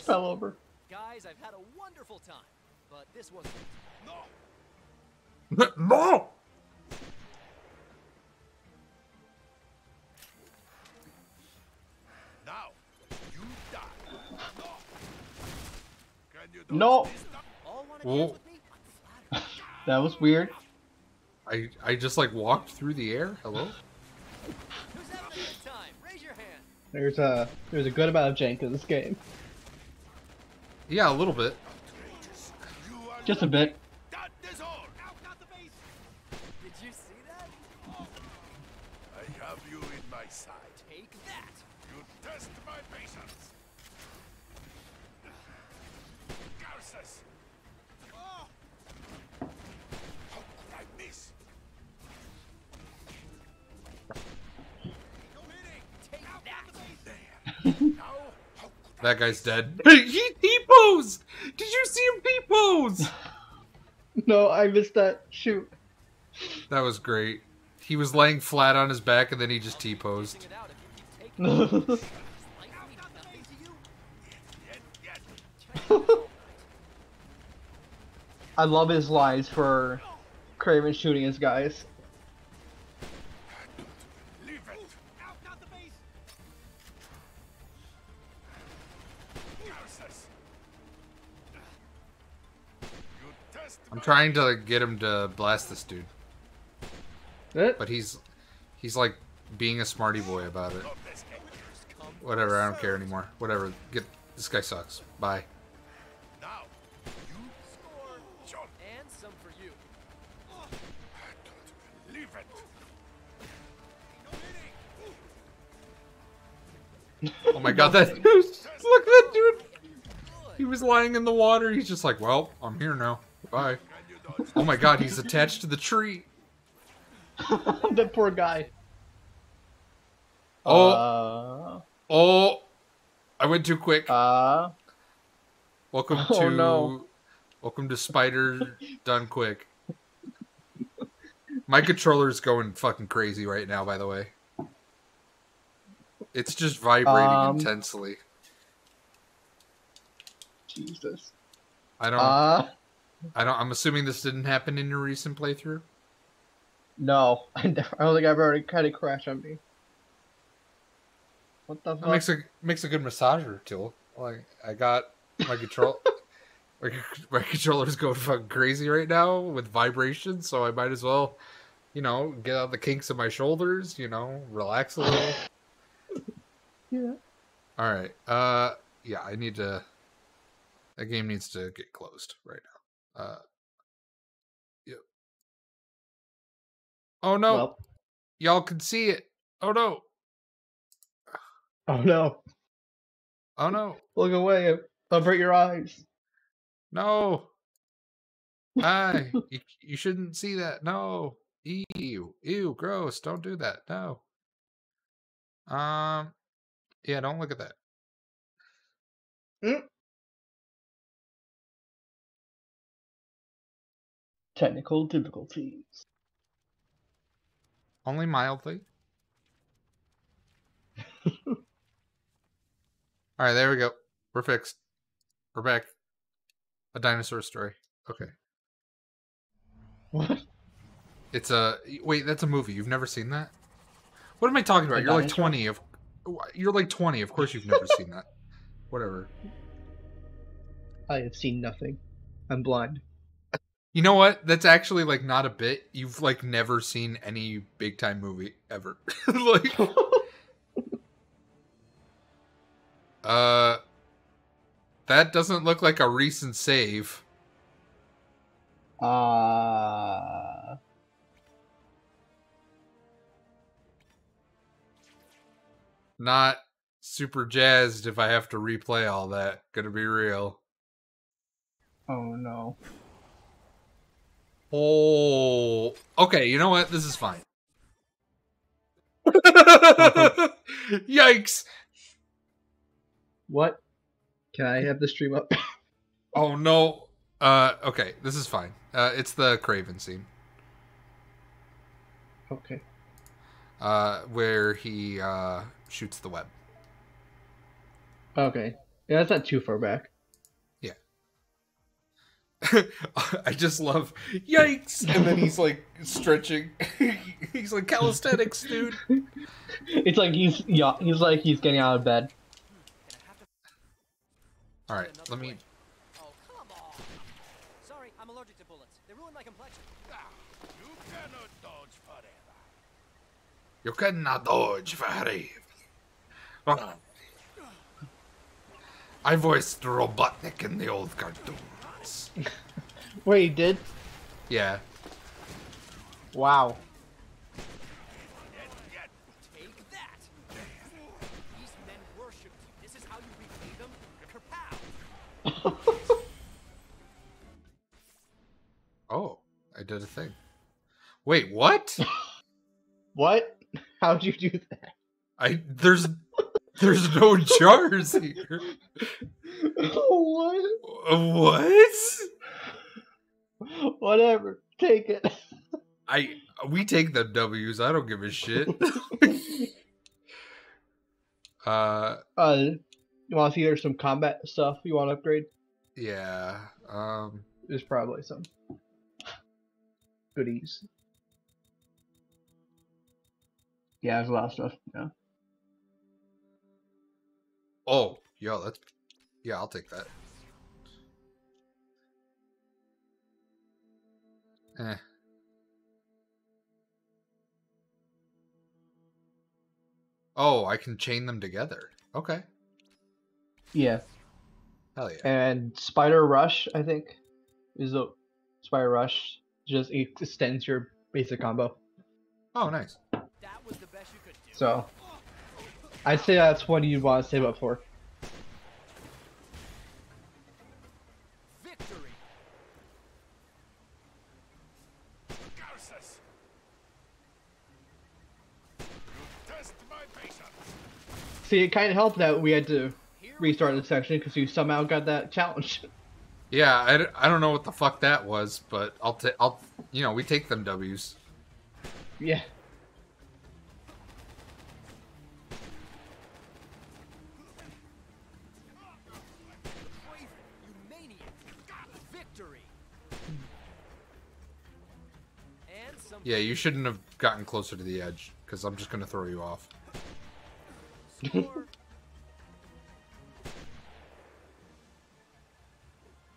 fell over. Guys, I've had a wonderful time, but this wasn't. No! no. Now, you die. No! Can you do No. this now? All want to Whoa. dance with me? I'm flattered. That was weird. I I just like walked through the air. Hello. Who's having a good time? Raise your hand. There's a there's a good amount of jank in this game. Yeah, a little bit. Just a bit. That is all! Out, not the base. Did you see that? I have you in my sight. Take that. You test my patience. Garces! How could I miss? no hitting. Take that. There. now, how could That guy's dead. he he posed. Did you see him T pose? No, I missed that. Shoot. That was great. He was laying flat on his back and then he just T posed. It out if you keep taking That's slightly nothing to you. Yet, yet. I love his lines for Kraven shooting his guys. Trying to get him to blast this dude, Eh? but he's he's like being a smarty boy about it. Whatever, I don't care anymore. Whatever. Get this guy sucks. Bye. Now, you score. John, And some for you. leave it. Oh my god, that dude! Look at that dude! He was lying in the water. He's just like, well, I'm here now. Bye. Can you dodge? Oh my god, he's attached to the tree. that poor guy. Oh. Uh, Oh, I went too quick. uh, Welcome oh to no. welcome to Spider Done Quick. My controller's going fucking crazy right now. By the way, it's just vibrating Um, intensely. Jesus. I don't. Uh, I don't. I'm assuming this didn't happen in your recent playthrough. no. I never- I don't think I've ever had it crash on me. What the fuck? makes a makes a good massager tool. Like I got my control. My, my controller's going fucking crazy right now with vibrations, so I might as well, you know, get out the kinks of my shoulders, you know, relax a little. Yeah. All right. Uh yeah, I need to that game needs to get closed right now. Uh Yep. Oh no. Well, Y'all can see it. Oh no. oh no. Oh no. Look away. Avert your eyes. No. Hi. you, you shouldn't see that. No. Ew. Ew. Gross. Don't do that. No. Um. Yeah. Don't look at that. Technical difficulties. Only mildly. All right. There we go. We're fixed. We're back. A dinosaur story. Okay. What? It's a wait. That's a movie. You've never seen that? What am I talking about? A You're like twenty. Of you're like twenty. Of course you've never seen that. Whatever. I have seen nothing. I'm blind. You know what? That's actually like not a bit. You've like never seen any big time movie ever. like uh that doesn't look like a recent save. Uh, Not super jazzed if I have to replay all that. Gonna be real. oh no. Oh, okay. You know what? This is fine. Yikes! What? Can I have the stream up? Oh no. Uh, okay. This is fine. Uh, it's the Kraven scene. okay. Uh, where he uh shoots the web. Okay. Yeah, that's not too far back. I just love yikes, and then he's like stretching. he's like calisthenics, dude. It's like he's yeah, he's like he's getting out of bed. Gonna have to All right, let me. Oh, come on. Sorry, I'm allergic to bullets. They ruin my complexion. You cannot dodge forever. You cannot dodge forever. I voiced Robotnik in the old cartoons. Wait, he did? Yeah. Wow. Take that. These men worship you. This is how you repay them. Kerpow. Oh, I did a thing. Wait, what? What? How'd you do that? I there's there's no jars here. what? What? Whatever. Take it. I we take the W's. I don't give a shit. uh, Uh, you want to see there's some combat stuff you want to upgrade? yeah. Um, There's probably some goodies. Yeah, there's a lot of stuff. Yeah. Oh, yo, that's yeah. I'll take that. Eh. Oh, I can chain them together. Okay. Yeah. Hell yeah. And Spider Rush, I think, is a Spider Rush. Just extends your basic combo. Oh, nice. That was the best you could do. So, I'd say that's what you'd want to save up for. Victory. Curses! Test my. See, it kind of helped that we had to restart the section because you somehow got that challenge. Yeah, I, I don't know what the fuck that was, but I'll take I'll you know we take them W's. yeah. Yeah, you shouldn't have gotten closer to the edge because I'm just gonna throw you off.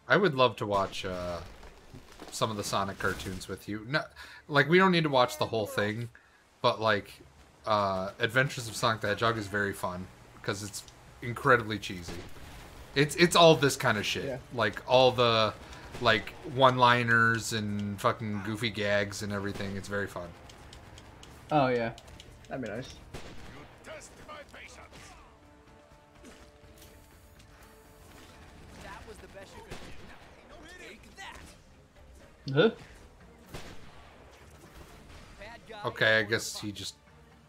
I would love to watch uh, some of the Sonic cartoons with you. No, like we don't need to watch the whole thing, but like uh, Adventures of Sonic the Hedgehog is very fun because it's incredibly cheesy. It's it's all this kind of shit, Yeah. like all the like one-liners and fucking goofy gags and everything. It's very fun. Oh yeah, that'd be nice. You test my patience. That was the best you could do. Take that. Huh? Okay, I guess he just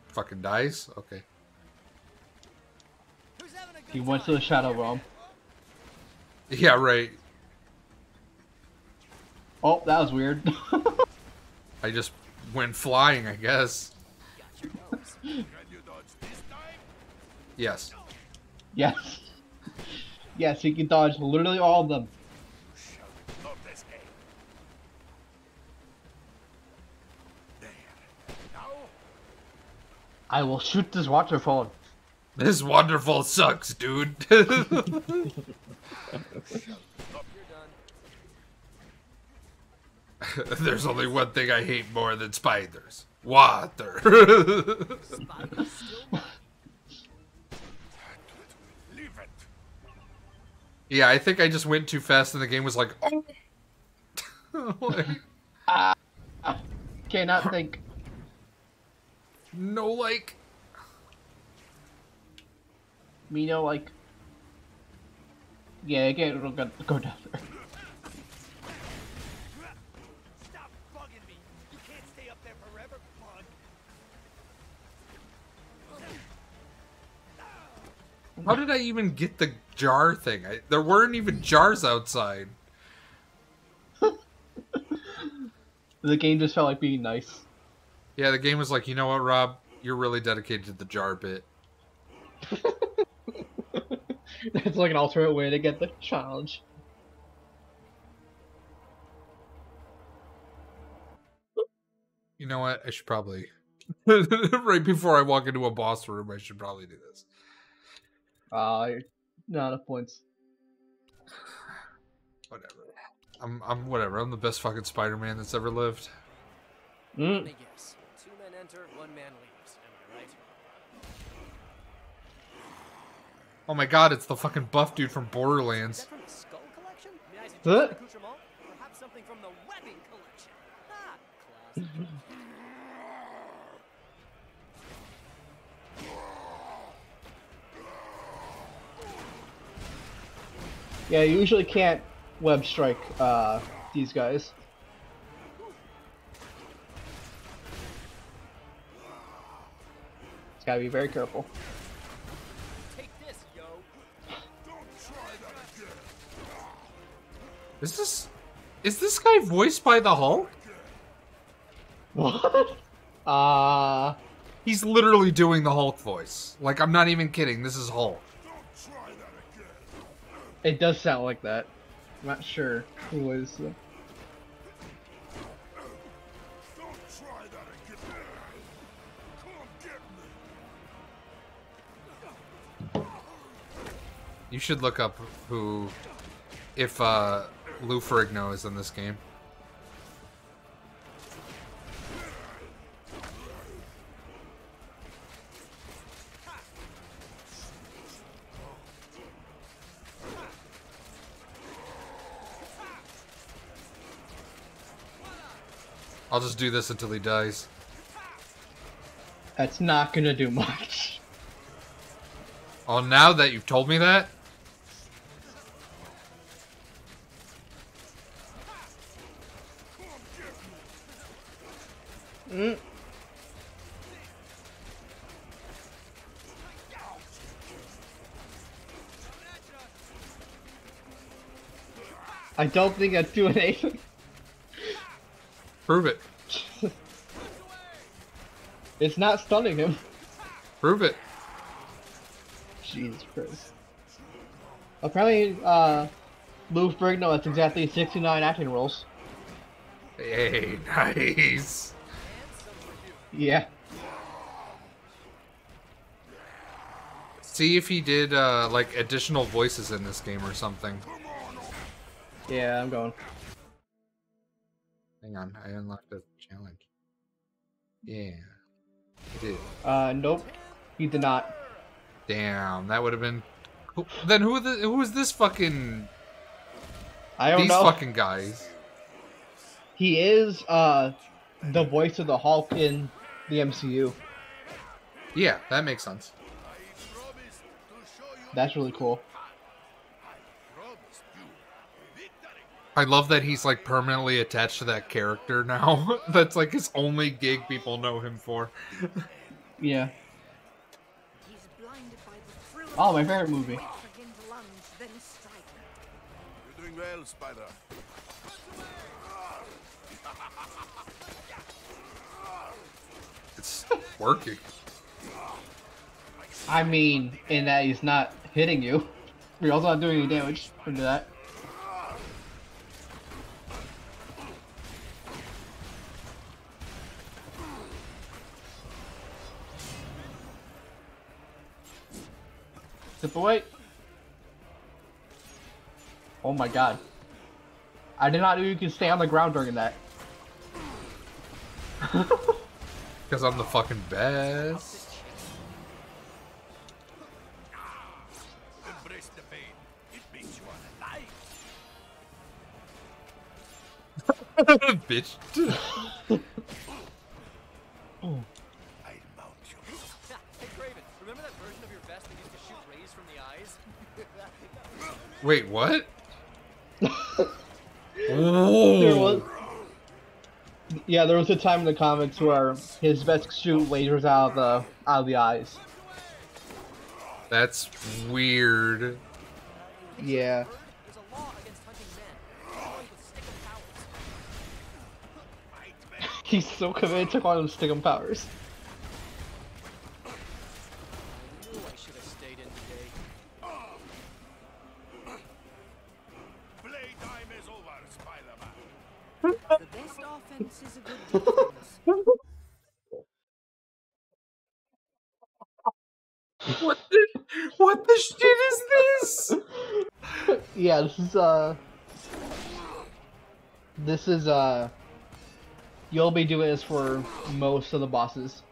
fucking dies. Okay. Who's having a good He went to the Shadow Realm. Yeah, right. Oh, that was weird. I just went flying, I guess. Got your nose. Can you dodge this time? Yes. yes. Yes, he can dodge literally all of them. Shall not escape. There. Now, I will shoot this waterfall. This wonderful sucks, dude. You're done. There's only one thing I hate more than spiders. Water. Spiders still leave it. yeah, I think I just went too fast and the game was like, oh. Like, ah. Cannot think. no, like. Me no like. Yeah, again, it'll go, go down there. How did I even get the jar thing? I, there weren't even jars outside. The game just felt like being nice. Yeah, the game was like, you know what, Rob? You're really dedicated to the jar bit. That's like an alternate way to get the challenge. You know what? I should probably right before I walk into a boss room, I should probably do this. Uh, not enough points. Whatever. I'm I'm whatever. I'm the best fucking Spider-Man that's ever lived. Mm. Let me guess. Two men enter, one man leaves. Am I right? Oh my god, it's the fucking buff dude from Is Borderlands. that from the Skull Collection? May I suggest Huh? Perhaps something from the Webbing Collection? Ah, Yeah, you usually can't web strike uh, these guys. Just gotta be very careful. Take this, yo. Is this is this guy voiced by the Hulk? What? Uh, He's literally doing the Hulk voice. Like I'm not even kidding. This is Hulk. It does sound like that. I'm not sure who was. The... You should look up who if uh Lou Ferrigno is in this game. I'll just do this until he dies. That's not gonna do much. Oh, now that you've told me that, Mm. I don't think that's doing anything. Prove it. It's not stunning him. Prove it. Jesus Christ. Apparently, uh, Lou Ferrigno has exactly 69 acting roles. Hey, nice. Yeah. See if he did uh like additional voices in this game or something. Yeah, I'm going. Hang on, I unlocked a challenge. Yeah, he did. Uh, nope. He did not. Damn, that would have been. Then who the who is this fucking I don't these know. fucking guys? He is, uh, the voice of the Hulk in the MCU. Yeah, that makes sense. promised to show you That's really cool. promised you victory. I love that he's like permanently attached to that character now. That's like his only gig people know him for. Yeah. He's blinded by the thrill Oh, my favorite movie. Begin to lunge, then strike. You're doing well, Spider. It's working. I mean, in that he's not hitting you. You're also not doing any damage into that. Zip away. Oh my god. I did not know you could stay on the ground during that. Because I'm the fucking best. Embrace the pain. It makes you alive. Bitch. I'll mount you. hey, Kraven, remember that version of your vest that used to shoot rays from the eyes? Wait, what? There was. Yeah, there was a time in the comics where his best shoot lasers out of the out of the eyes. That's weird. Yeah. There's a law against hunting men, armed with stickum powers. He's so committed to quantum stickum powers. What the what the shit is this? Yeah, this is uh This is uh you'll be doing this for most of the bosses.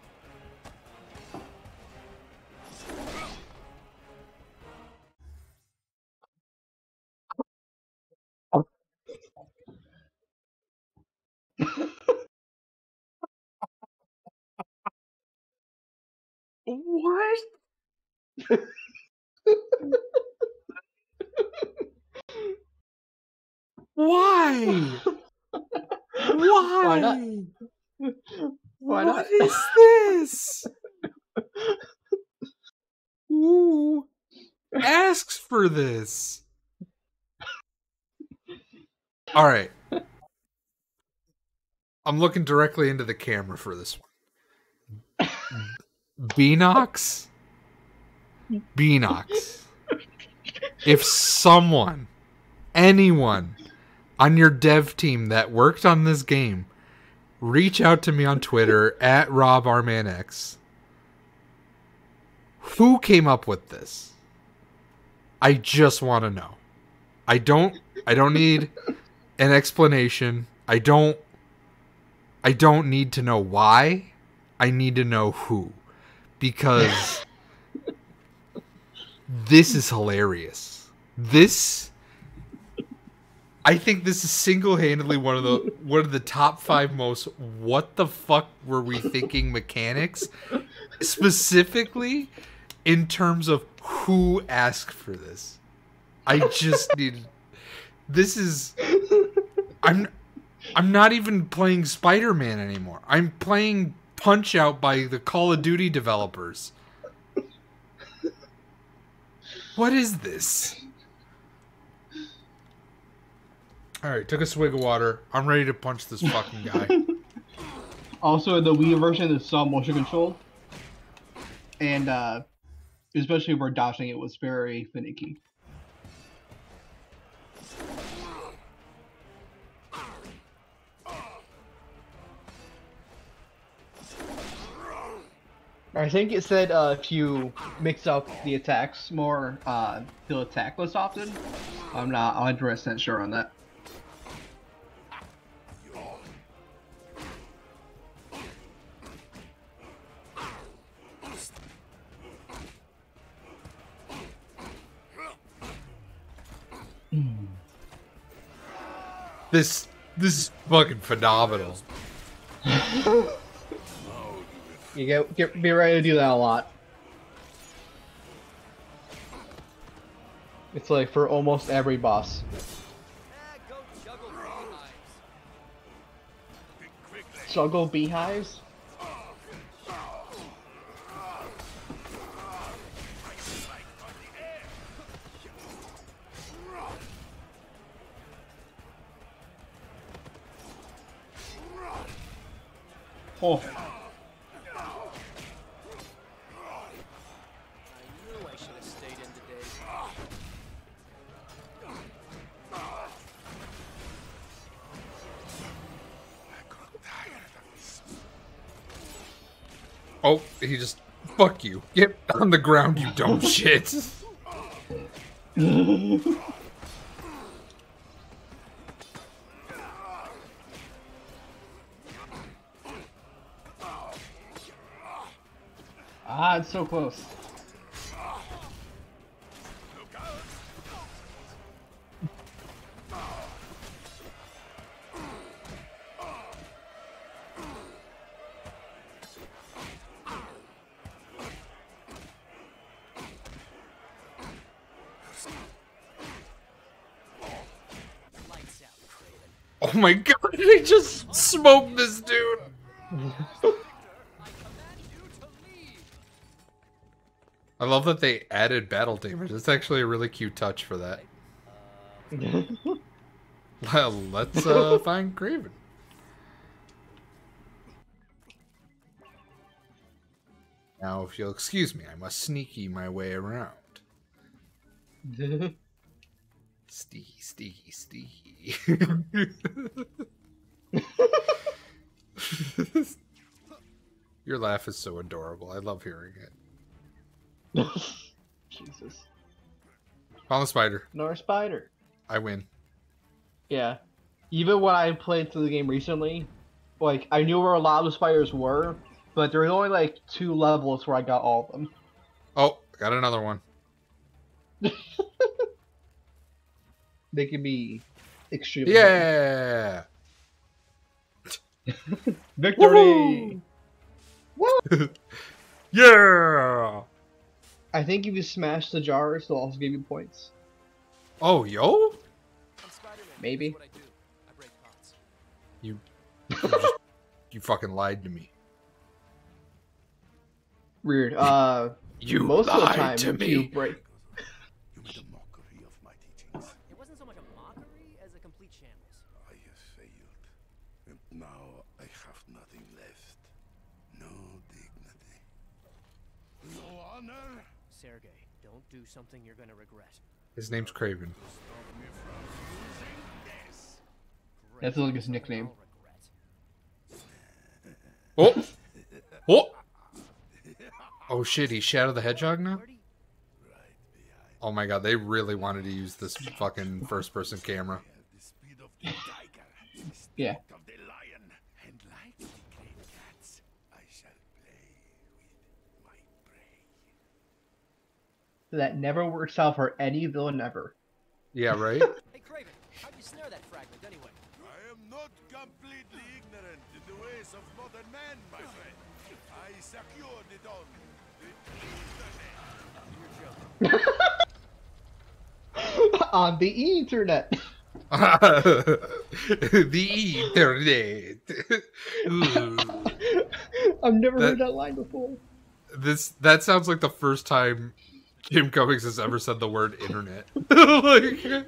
What? Why? Why? not? Why not? What is this? Who asks for this? All right. I'm looking directly into the camera for this one. Beenox? Beenox. If someone, anyone on your dev team that worked on this game, reach out to me on Twitter at RobRmanX. Who came up with this? I just want to know. I don't I don't need an explanation. I don't I don't need to know why. I need to know who. Because this is hilarious. This I think this is single-handedly one of the one of the top 5 most what the fuck were we thinking mechanics specifically in terms of who asked for this. I just need this is I'm I'm not even playing Spider-Man anymore. I'm playing Punch Out by the Call of Duty developers. What is this? All right, took a swig of water. I'm ready to punch this fucking guy. Also, the Wii version is saw motion control, and uh, especially for dodging, it was very finicky. I think it said uh, if you mix up the attacks more, uh, he'll attack less often. I'm not 100% sure on that. this this is fucking phenomenal. You get, get be ready to do that a lot. It's like for almost every boss. Juggle beehives? Oh, Oh, he just fuck you. Get on the ground, you dumb shit. ah, it's so close. My god, he just smoked this dude. I command you to leave. I love that they added battle damage. It's actually a really cute touch for that. Well, let's uh, find Kraven. Now, if you'll excuse me, I must sneaky my way around. Steaky, steaky, steaky. Your laugh is so adorable. I love hearing it. Jesus. Found the spider. Nor spider. I win. Yeah. Even when I played through the game recently, like I knew where a lot of the spiders were, but there was only like two levels where I got all of them. Oh, got another one. They can be extremely Yeah! victory. Woo! Yeah! I think if you smash the jars, they'll also give you points. Oh, yo? Maybe. That's what I do. I break pots. You, you, just, you fucking lied to me. Weird. Uh, You most of the time, to if me. you break. You made a mockery of my teachings. It wasn't so much a mockery as a complete shambles. I have failed. And now I have nothing left. No dignity. No honor. Sergei, don't do something you're gonna regret. His name's Kraven. Stop me from using this. That's like his nickname. Oh! Oh! Oh shit, he's Shadow the Hedgehog now? Oh my god, they really wanted to use this fucking first person camera. I have the speed of the tiger. the Yeah. strength of the lion. And like the great cats, I shall play with my prey. That never works out for any villain ever. Yeah, right? Hey, Kraven, how'd you snare that fragment anyway? I am not completely ignorant in the ways of modern man, my friend. I secured it on the internet. On the internet. the internet. I've never heard That- that line before. This that sounds like the first time Jim Cummings has ever said the word internet. like,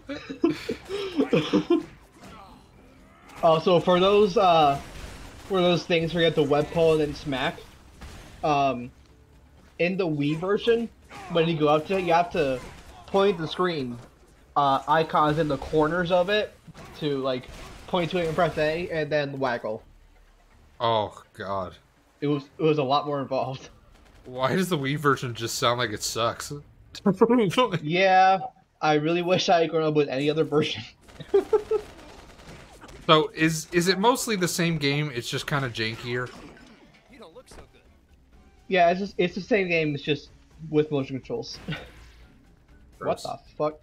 Also, for those uh, for those things where you have to web pull and then smack, um, in the Wii version, when you go up to it, you have to point the screen uh, icons in the corners of it to like point to it and press A, and then waggle. oh god. It was it was a lot more involved. Why does the Wii version just sound like it sucks? Yeah, I really wish I had grown up with any other version. so is is it mostly the same game? It's just kind of jankier. You don't look so good. Yeah, it's just it's the same game. It's just with motion controls. what the fuck?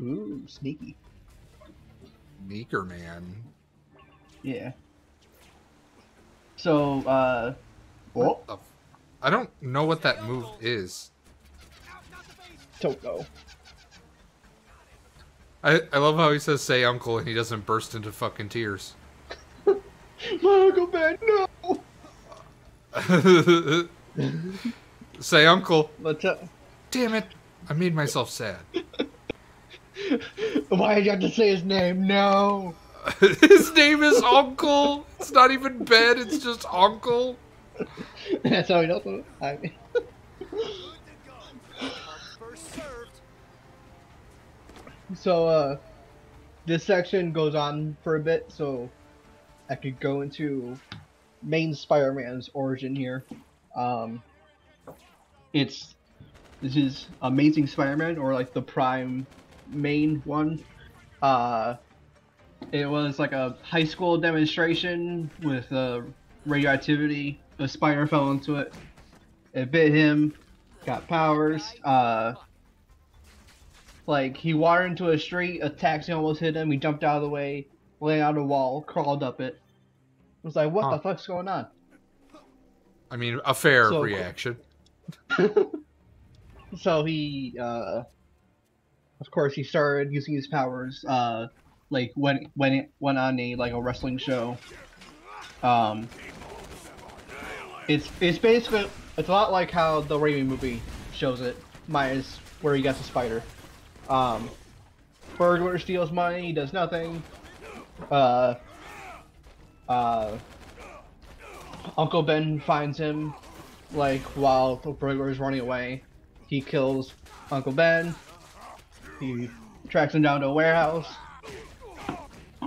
Ooh, sneaky. Meeker man. Yeah. So, uh, What I don't know what that move is. Don't know. I, I love how he says "say uncle" and he doesn't burst into fucking tears. My Uncle Ben, no! say uncle. Let's, uh, Damn it! I made myself sad. why did you have to say his name? No! His name is Uncle. It's not even Ben. It's just Uncle. That's how he knows it. I mean, so, uh, this section goes on for a bit, so I could go into main Spider-Man's origin here. Um, it's this is Amazing Spider-Man, or like the prime main one. Uh, it was like a high school demonstration with uh, radioactivity. A spider fell into it. It bit him. Got powers. Uh, like he wandered into a street, a taxi almost hit him. He jumped out of the way, landed on a wall, crawled up it. I was like, what Huh. the fuck's going on? I mean, a fair So- reaction. so he uh of course he started using his powers uh like when when it went on a like a wrestling show um it's it's basically it's a lot like how the Raimi movie shows it, minus where he gets the spider. Um, burglar steals money, does nothing. Uh, uh, Uncle Ben finds him, like while the burglar is running away. He kills Uncle Ben. He tracks him down to a warehouse.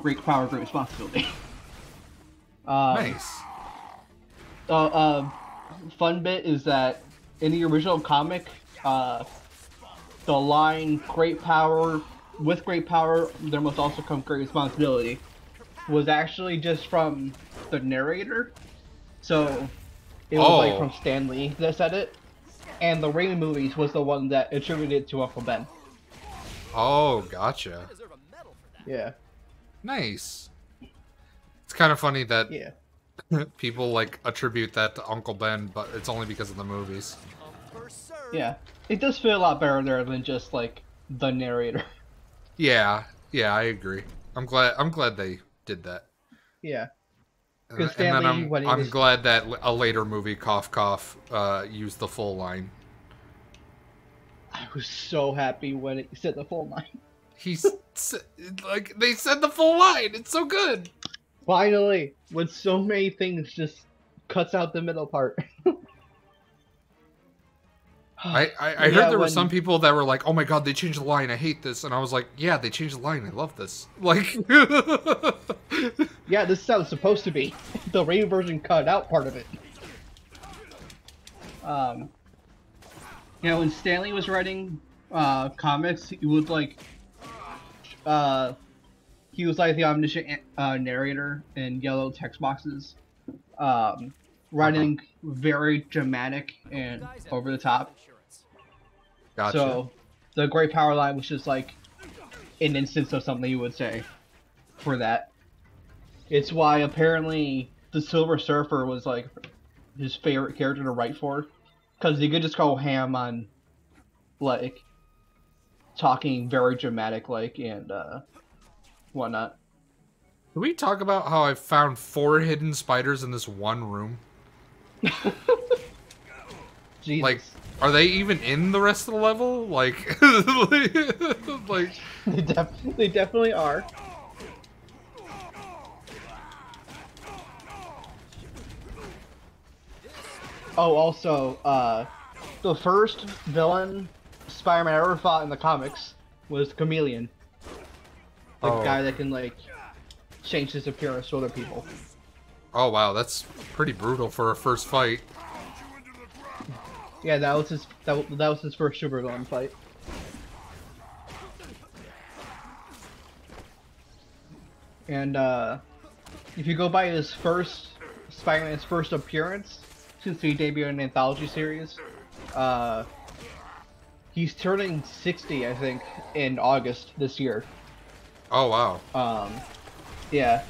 Great power, great responsibility. Um, Nice. uh, uh, fun bit is that in the original comic, uh, the line "Great power, with great power, there must also come great responsibility" was actually just from the narrator. So it was like Oh. from Stan Lee that said it, and the Raimi movies was the one that attributed it to Uncle Ben. Oh, gotcha. Deserve a medal for that. Yeah, Nice. It's kind of funny that yeah, people like attribute that to Uncle Ben, but it's only because of the movies. Yeah. It does feel a lot better there than just like the narrator. Yeah, yeah, I agree. I'm glad. I'm glad they did that. yeah. And, and then I'm, I'm was- glad that a later movie, Cough Cough, uh, used the full line. I was so happy when it said the full line. He's like they said the full line. It's so good. Finally, when so many things just cuts out the middle part. I, I, I Yeah, heard there were some people that were like, "Oh my god, they changed the line. I hate this," and I was like, "Yeah, they changed the line. I love this." Like, yeah, this is how it's supposed to be. The rain version cut out part of it. Um, you know, when Stan Lee was writing uh, comics, he was like, uh, he was like the omniscient uh, narrator in yellow text boxes, um, writing very dramatic and over the top. Gotcha. So the Great Power Line was just like an instance of something you would say for that. It's why apparently the Silver Surfer was like his favorite character to write for, because he could just go ham on like talking very dramatic like and uh whatnot. Can we talk about how I found four hidden spiders in this one room? Jesus. Like, are they even in the rest of the level? Like, like, they, def- they definitely are. Oh, also, uh, the first villain Spider-Man ever fought in the comics was Chameleon, the Oh. guy that can like change his appearance to other people. oh wow, that's pretty brutal for a first fight. Yeah, that was his that, that was his first supervillain fight. And uh, if you go by his first Spider-Man's first appearance since he debuted in an anthology series, uh, he's turning 60, I think, in August this year. Oh wow, Um, yeah,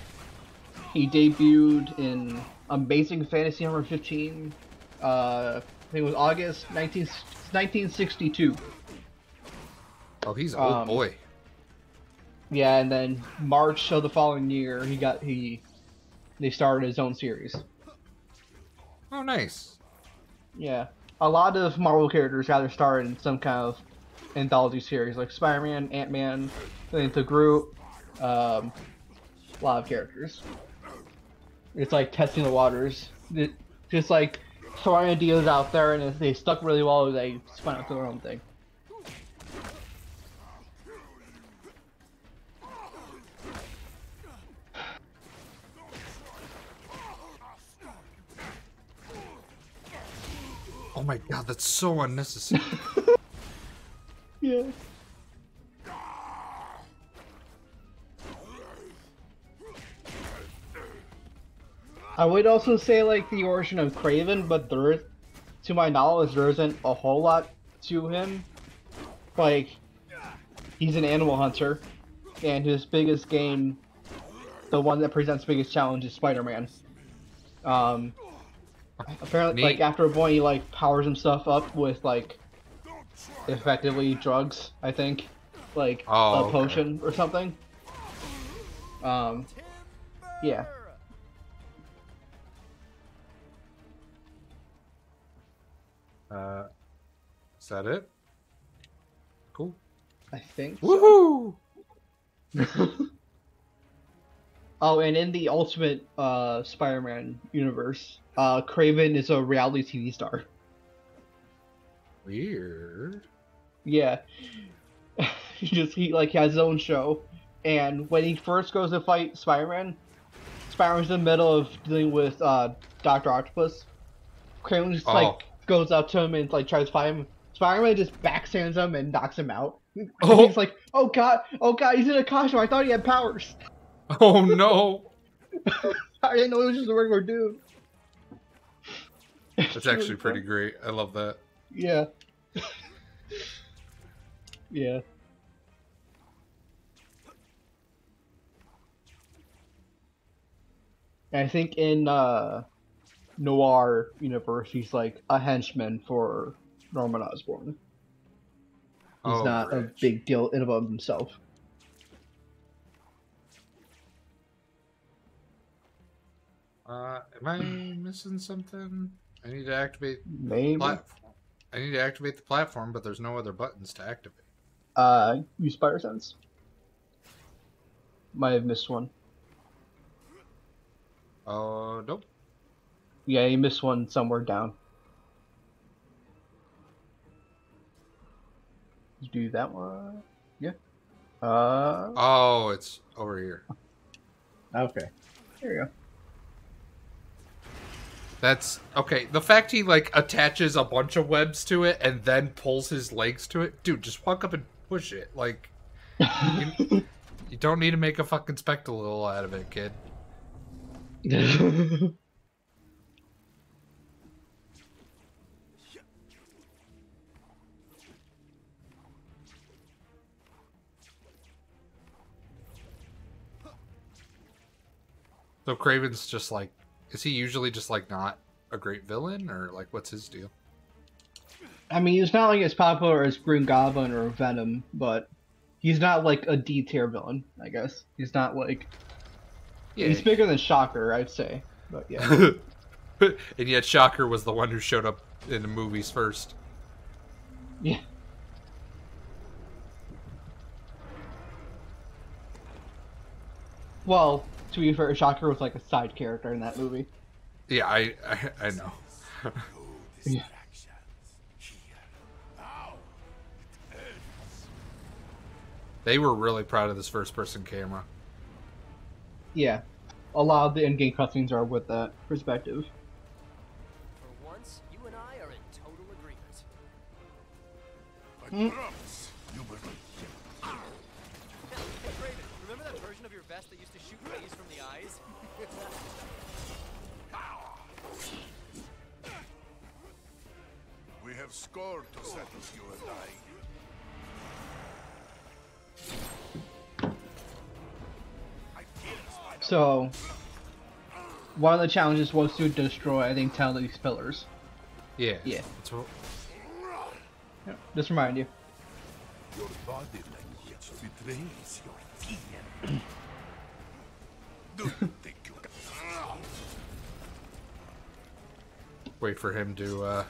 he debuted in Amazing Fantasy number 15. Uh, I think it was August 19, 1962. oh he's an old Um, boy. Yeah, and then March of the following year, he got he they started his own series. Oh nice. Yeah, a lot of Marvel characters either started in some kind of anthology series, like Spider-Man, Ant-Man, the Groot, um, a lot of characters. It's like testing the waters, it, just like throwing ideas out there, and if they stuck really well, they spun out to their own thing. Oh my god, that's so unnecessary. Yeah. I would also say like the origin of Kraven, but there is, to my knowledge, there isn't a whole lot to him. Like, he's an animal hunter, and his biggest game, the one that presents biggest challenge, is Spider-Man. Um, apparently, like after a point, he like powers himself up with like effectively drugs, I think, like Oh, a okay. potion or something. Um, yeah. Uh, is that it? Cool. I think. so. Woohoo! Oh, and in the Ultimate uh, Spider-Man universe, uh, Kraven is a reality TV star. Weird. Yeah, he just he like has his own show, and when he first goes to fight Spider-Man, Spider-Man's in the middle of dealing with uh, Doctor Octopus. Kraven just Oh. like goes up to him and like tries to fight him. Spider-Man just backstands him and knocks him out. Oh. He's like, "Oh god, oh god, he's in a costume. I thought he had powers. Oh no! I didn't know he was just a regular dude." That's actually pretty great. I love that. Yeah. yeah. I think in uh Noir universe he's like a henchman for Norman Osborn. He's Oh, not a big deal in and of himself. Uh, am I missing something? I need to activate. Maybe. Plat- I need to activate the platform, but there's no other buttons to activate. Uh use spider sense. Might have missed one. Oh, nope. Yeah, you missed one somewhere down. You do that one. Yeah. Uh. Oh, it's over here. Okay. There you go. That's okay. The fact he like attaches a bunch of webs to it and then pulls his legs to it, dude. Just walk up and push it. Like you, you don't need to make a fucking spectacle out of it, kid. So Kraven's just like, is he usually just like not a great villain or like what's his deal? I mean, he's not like as popular as Green Goblin or Venom, but he's not like a D tier villain. I guess he's not like Yeah. he's bigger than Shocker, I'd say. But yeah, and yet Shocker was the one who showed up in the movies first. yeah. Well, to be fair, Shocker was like a side character in that movie. Yeah, I I, I know. Yeah. distractions. Here. Now. It ends. They were really proud of this first person camera. Yeah, a lot of the in-game cutscenes are with that perspective. For once, you and I are in total agreement. I have scored to settle you and I. I feel Spider- So, one of the challenges was to destroy, I think, ten of these pillars. Yeah. Yeah. That's what, Yeah, Just remind you. Your body language betrays your fear. Do you think you can? wait for him to uh,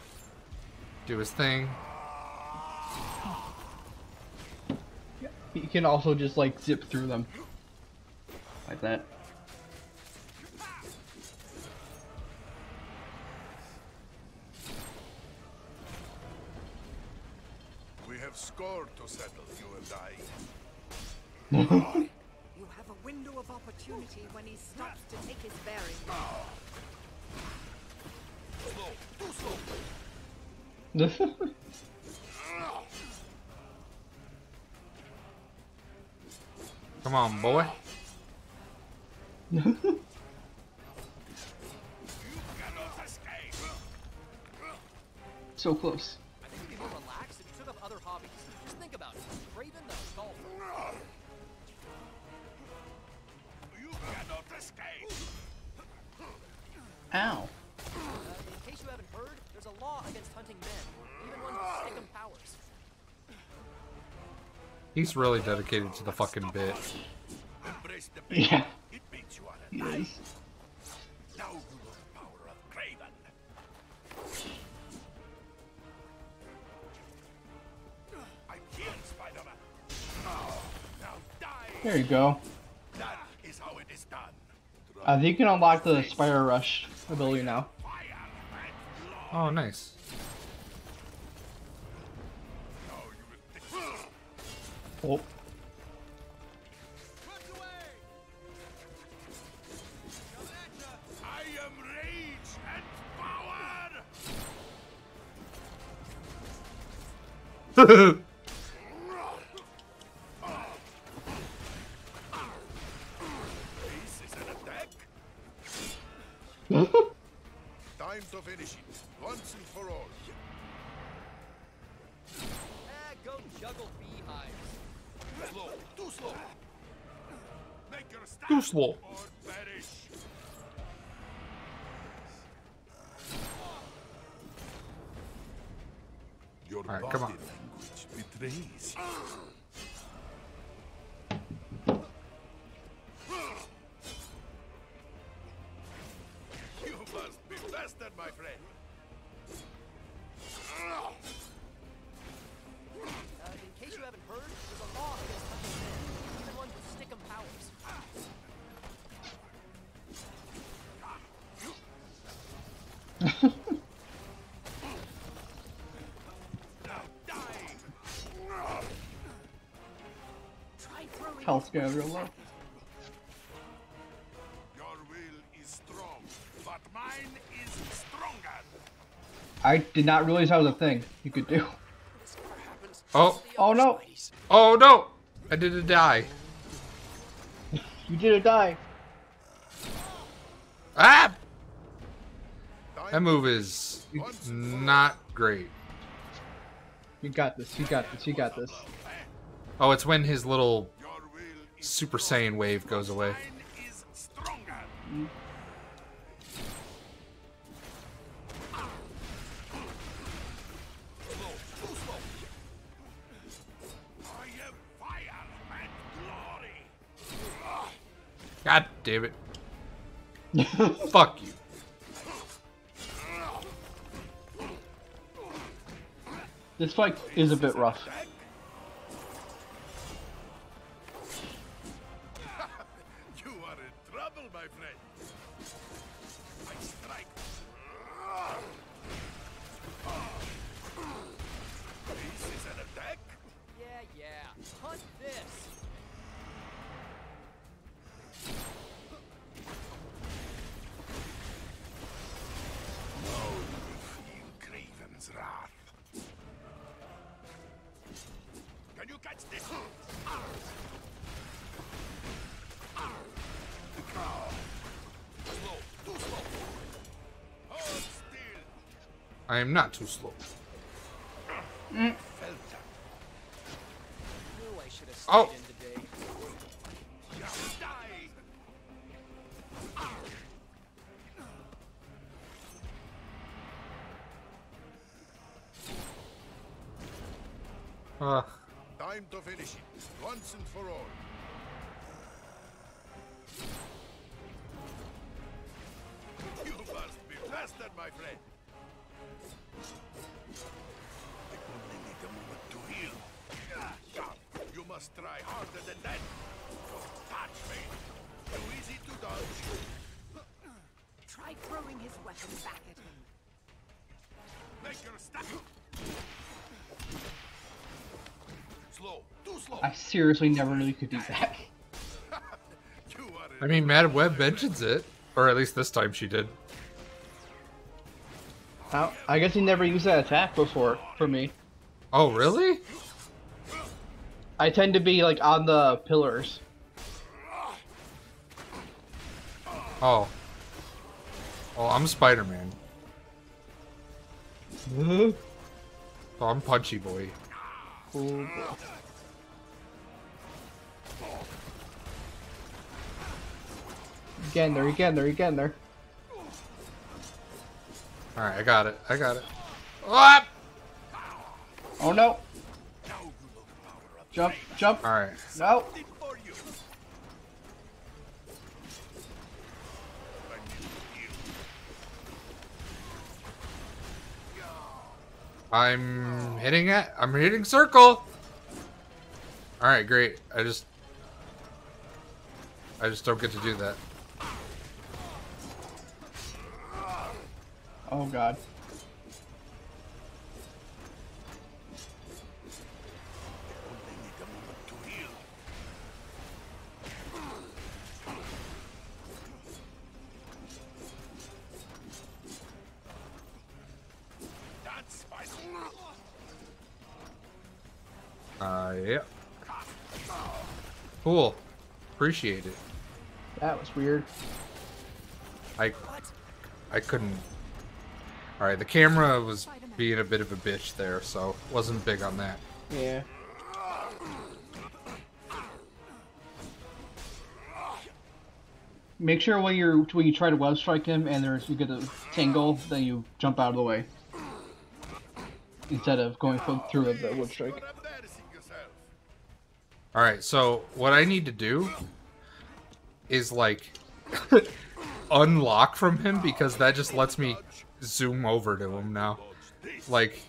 do his thing. You can also just like zip through them, like that. We have scored to settle you and I. You have a window of opportunity when he stops to take his bearings. Slow, too slow. Come on, boy. So close. I think you'd be more if you took up other hobbies. Just think about it. Kraven the golfer. You cannot escape. Ow. Uh, in case you haven't heard, there's a law against hunting men, even ones with powers. He's really dedicated to the fucking bit. Yeah. Nice. There you go. I think you can unlock the Spider Rush ability now. This is an attack. Time to finish it once and for all. Ah, go juggle beehives. Slow, too slow. Make your stand Too slow. or perish. Your All right, come on. language betrays. You must be bested, my friend. Throwing health real low. Your will is strong, but mine is stronger. I did not realize that was a thing you could do. this never happens. Oh, Oh no! oh no! I didn't die. You did a die. Ah! That move is not great. You got this. You got this. You got this. Oh, it's when his little Your will is Super Saiyan wave goes away. Mine is stronger. Slow, too slow. I am fire and glory. God damn it. Fuck you. This fight is a bit rough. My friend. I strike. I am not too slow. Felt that. Knew I should have stayed Oh. in today. You die. Uh, Time to finish it, once and for all. You must be faster, my friend. Weapon back at him. Make your step. Slow, too slow. I seriously never knew you could do that. I mean, Madame Web mentions it. Or at least this time she did. How- I guess he never used that attack before for me. Oh, really? I tend to be like on the pillars. Oh. Oh, I'm Spider Man. Oh, I'm Punchy Boy. Again there, again there, again there. Alright, I got it. I got it. Ah! Oh no! Jump, jump! Alright. No! It for you. I need to heal. I'm hitting it. I'm hitting circle. Alright, great. I just. I just don't get to do that. Oh god. Appreciate it. That was weird. I I couldn't. All right, the camera was being a bit of a bitch there, so wasn't big on that. Yeah. Make sure when you're when you try to web strike him and there's you get a tangle, then you jump out of the way instead of going through with the web strike. You're embarrassing yourself. All right, so what I need to do is like unlock from him because that just lets me zoom over to him now. Like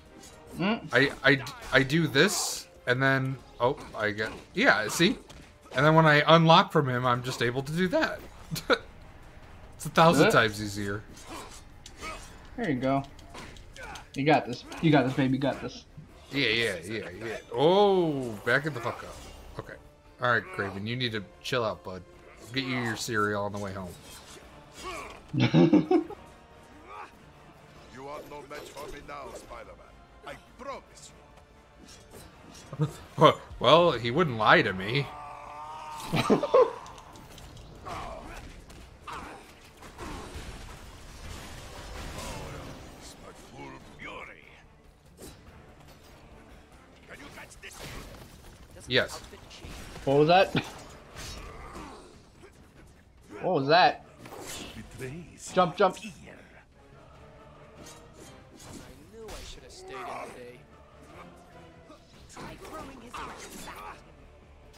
hmm? I I I do this and then oh, I get yeah, see? And then when I unlock from him, I'm just able to do that. it's a thousand times easier. There you go. You got this. You got this, baby. You got this. Yeah, yeah, yeah, yeah. Oh, back it the fuck up. Okay. All right, Kraven, you need to chill out, bud. I'll get you your cereal on the way home. You are no match for me now, Spider-Man. I promise you. well, he wouldn't lie to me. It's my full fury. Can you catch this? Does Yes. Outfit change? What was that? What was that? Betrays Jump, jump. fear. I knew I should have stayed in today.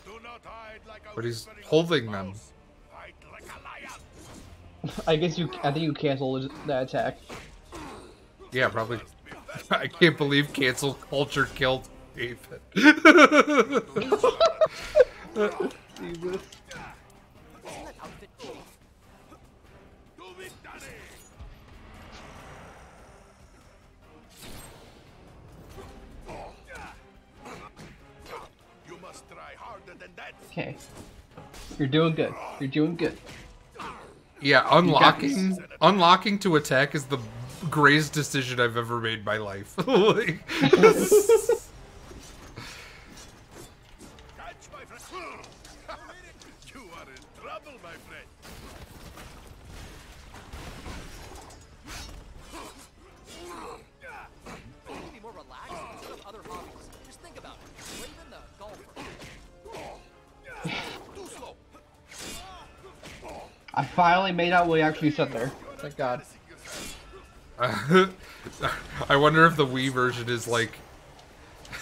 Do not hide like a But he's holding them. Fight like a lion. I guess you. I think you canceled that attack. Yeah, probably. I can't believe cancel culture killed Ethan. Doesn't that outfit change? To victory! You must try harder than that. Okay. You're doing good. You're doing good. yeah, unlocking unlocking to attack is the greatest decision I've ever made in my life. Like- I finally made out what he actually said there. Thank God. I wonder if the Wii version is like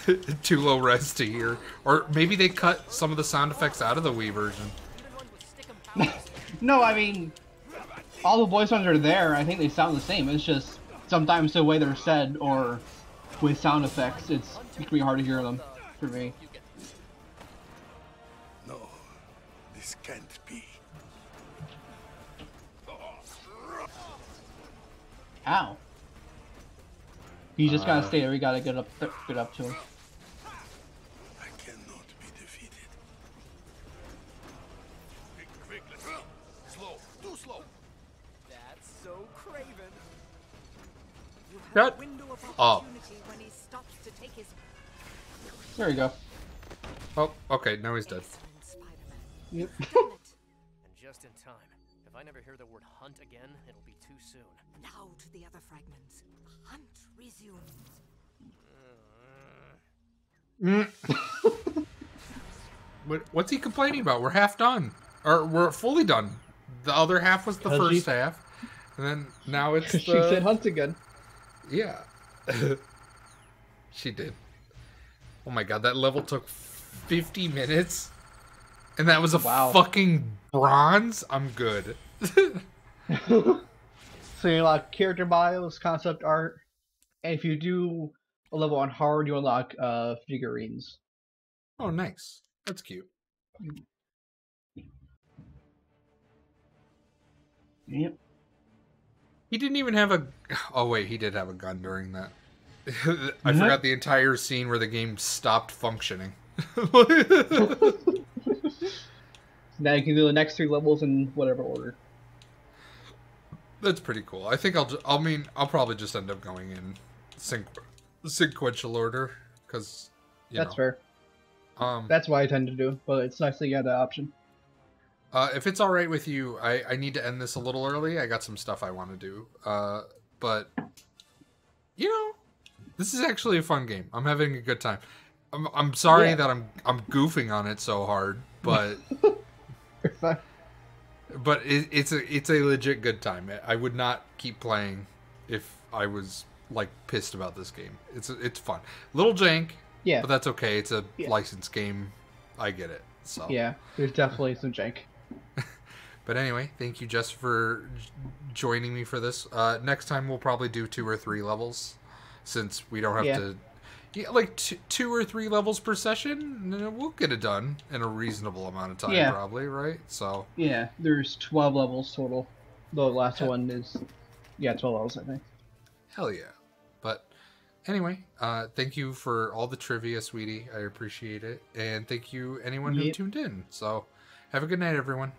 too low res to hear, or maybe they cut some of the sound effects out of the Wii version. Even one with stickum powers. No, I mean, all the voice lines are there. I think they sound the same. It's just sometimes the way they're said or with sound effects, it's it can be hard to hear them for me. No, this can't Ow. You just gotta uh. stay there. We gotta get up, get up to him. I cannot be defeated. Quick, quick, let's go. Slow, too slow. That's so Kraven. You have Shut a window of up. opportunity when he stops to take his There you go. Oh, okay, now he's dead. Yep. You've done it. And just in time. If I never hear the word hunt again, it'll be too soon. Now to the other fragments. The hunt resumes. What, what's he complaining about? We're half done, or we're fully done. The other half was the Has first she- half, and then now it's the she said hunt again. yeah. she did. Oh my god, that level took fifty minutes, and that was a Wow. fucking bronze. I'm good. So you unlock character bios, concept art, and if you do a level on hard, you unlock uh figurines. oh, nice. That's cute. Yep. He didn't even have a. Oh wait, he did have a gun during that. I Mhm. forgot the entire scene where the game stopped functioning. Now you can do the next three levels in whatever order. That's pretty cool. I think I'll. Just, I mean, I'll probably just end up going in sequential order because you That's know. fair. Um, That's why I tend to do, but it's nice that you have that option. Uh, if it's all right with you, I, I need to end this a little early. I got some stuff I want to do. Uh, but you know, this is actually a fun game. I'm having a good time. I'm, I'm sorry Yeah. that I'm I'm goofing on it so hard, but. but it, it's a it's a legit good time. I would not keep playing if I was like pissed about this game. It's it's fun. Little jank, Yeah. but that's okay. It's a Yeah. licensed game. I get it. So Yeah, there's definitely some jank. But anyway, thank you, Jess, for joining me for this. Uh, next time we'll probably do two or three levels, since we don't have Yeah. to. Yeah, like t- two or three levels per session, and we'll get it done in a reasonable amount of time, Yeah. probably, right? So Yeah, there's 12 levels total. The last one is, yeah, 12 levels, I think. hell yeah. But anyway, uh, thank you for all the trivia, sweetie. I appreciate it, and thank you anyone who tuned in. So have a good night, everyone.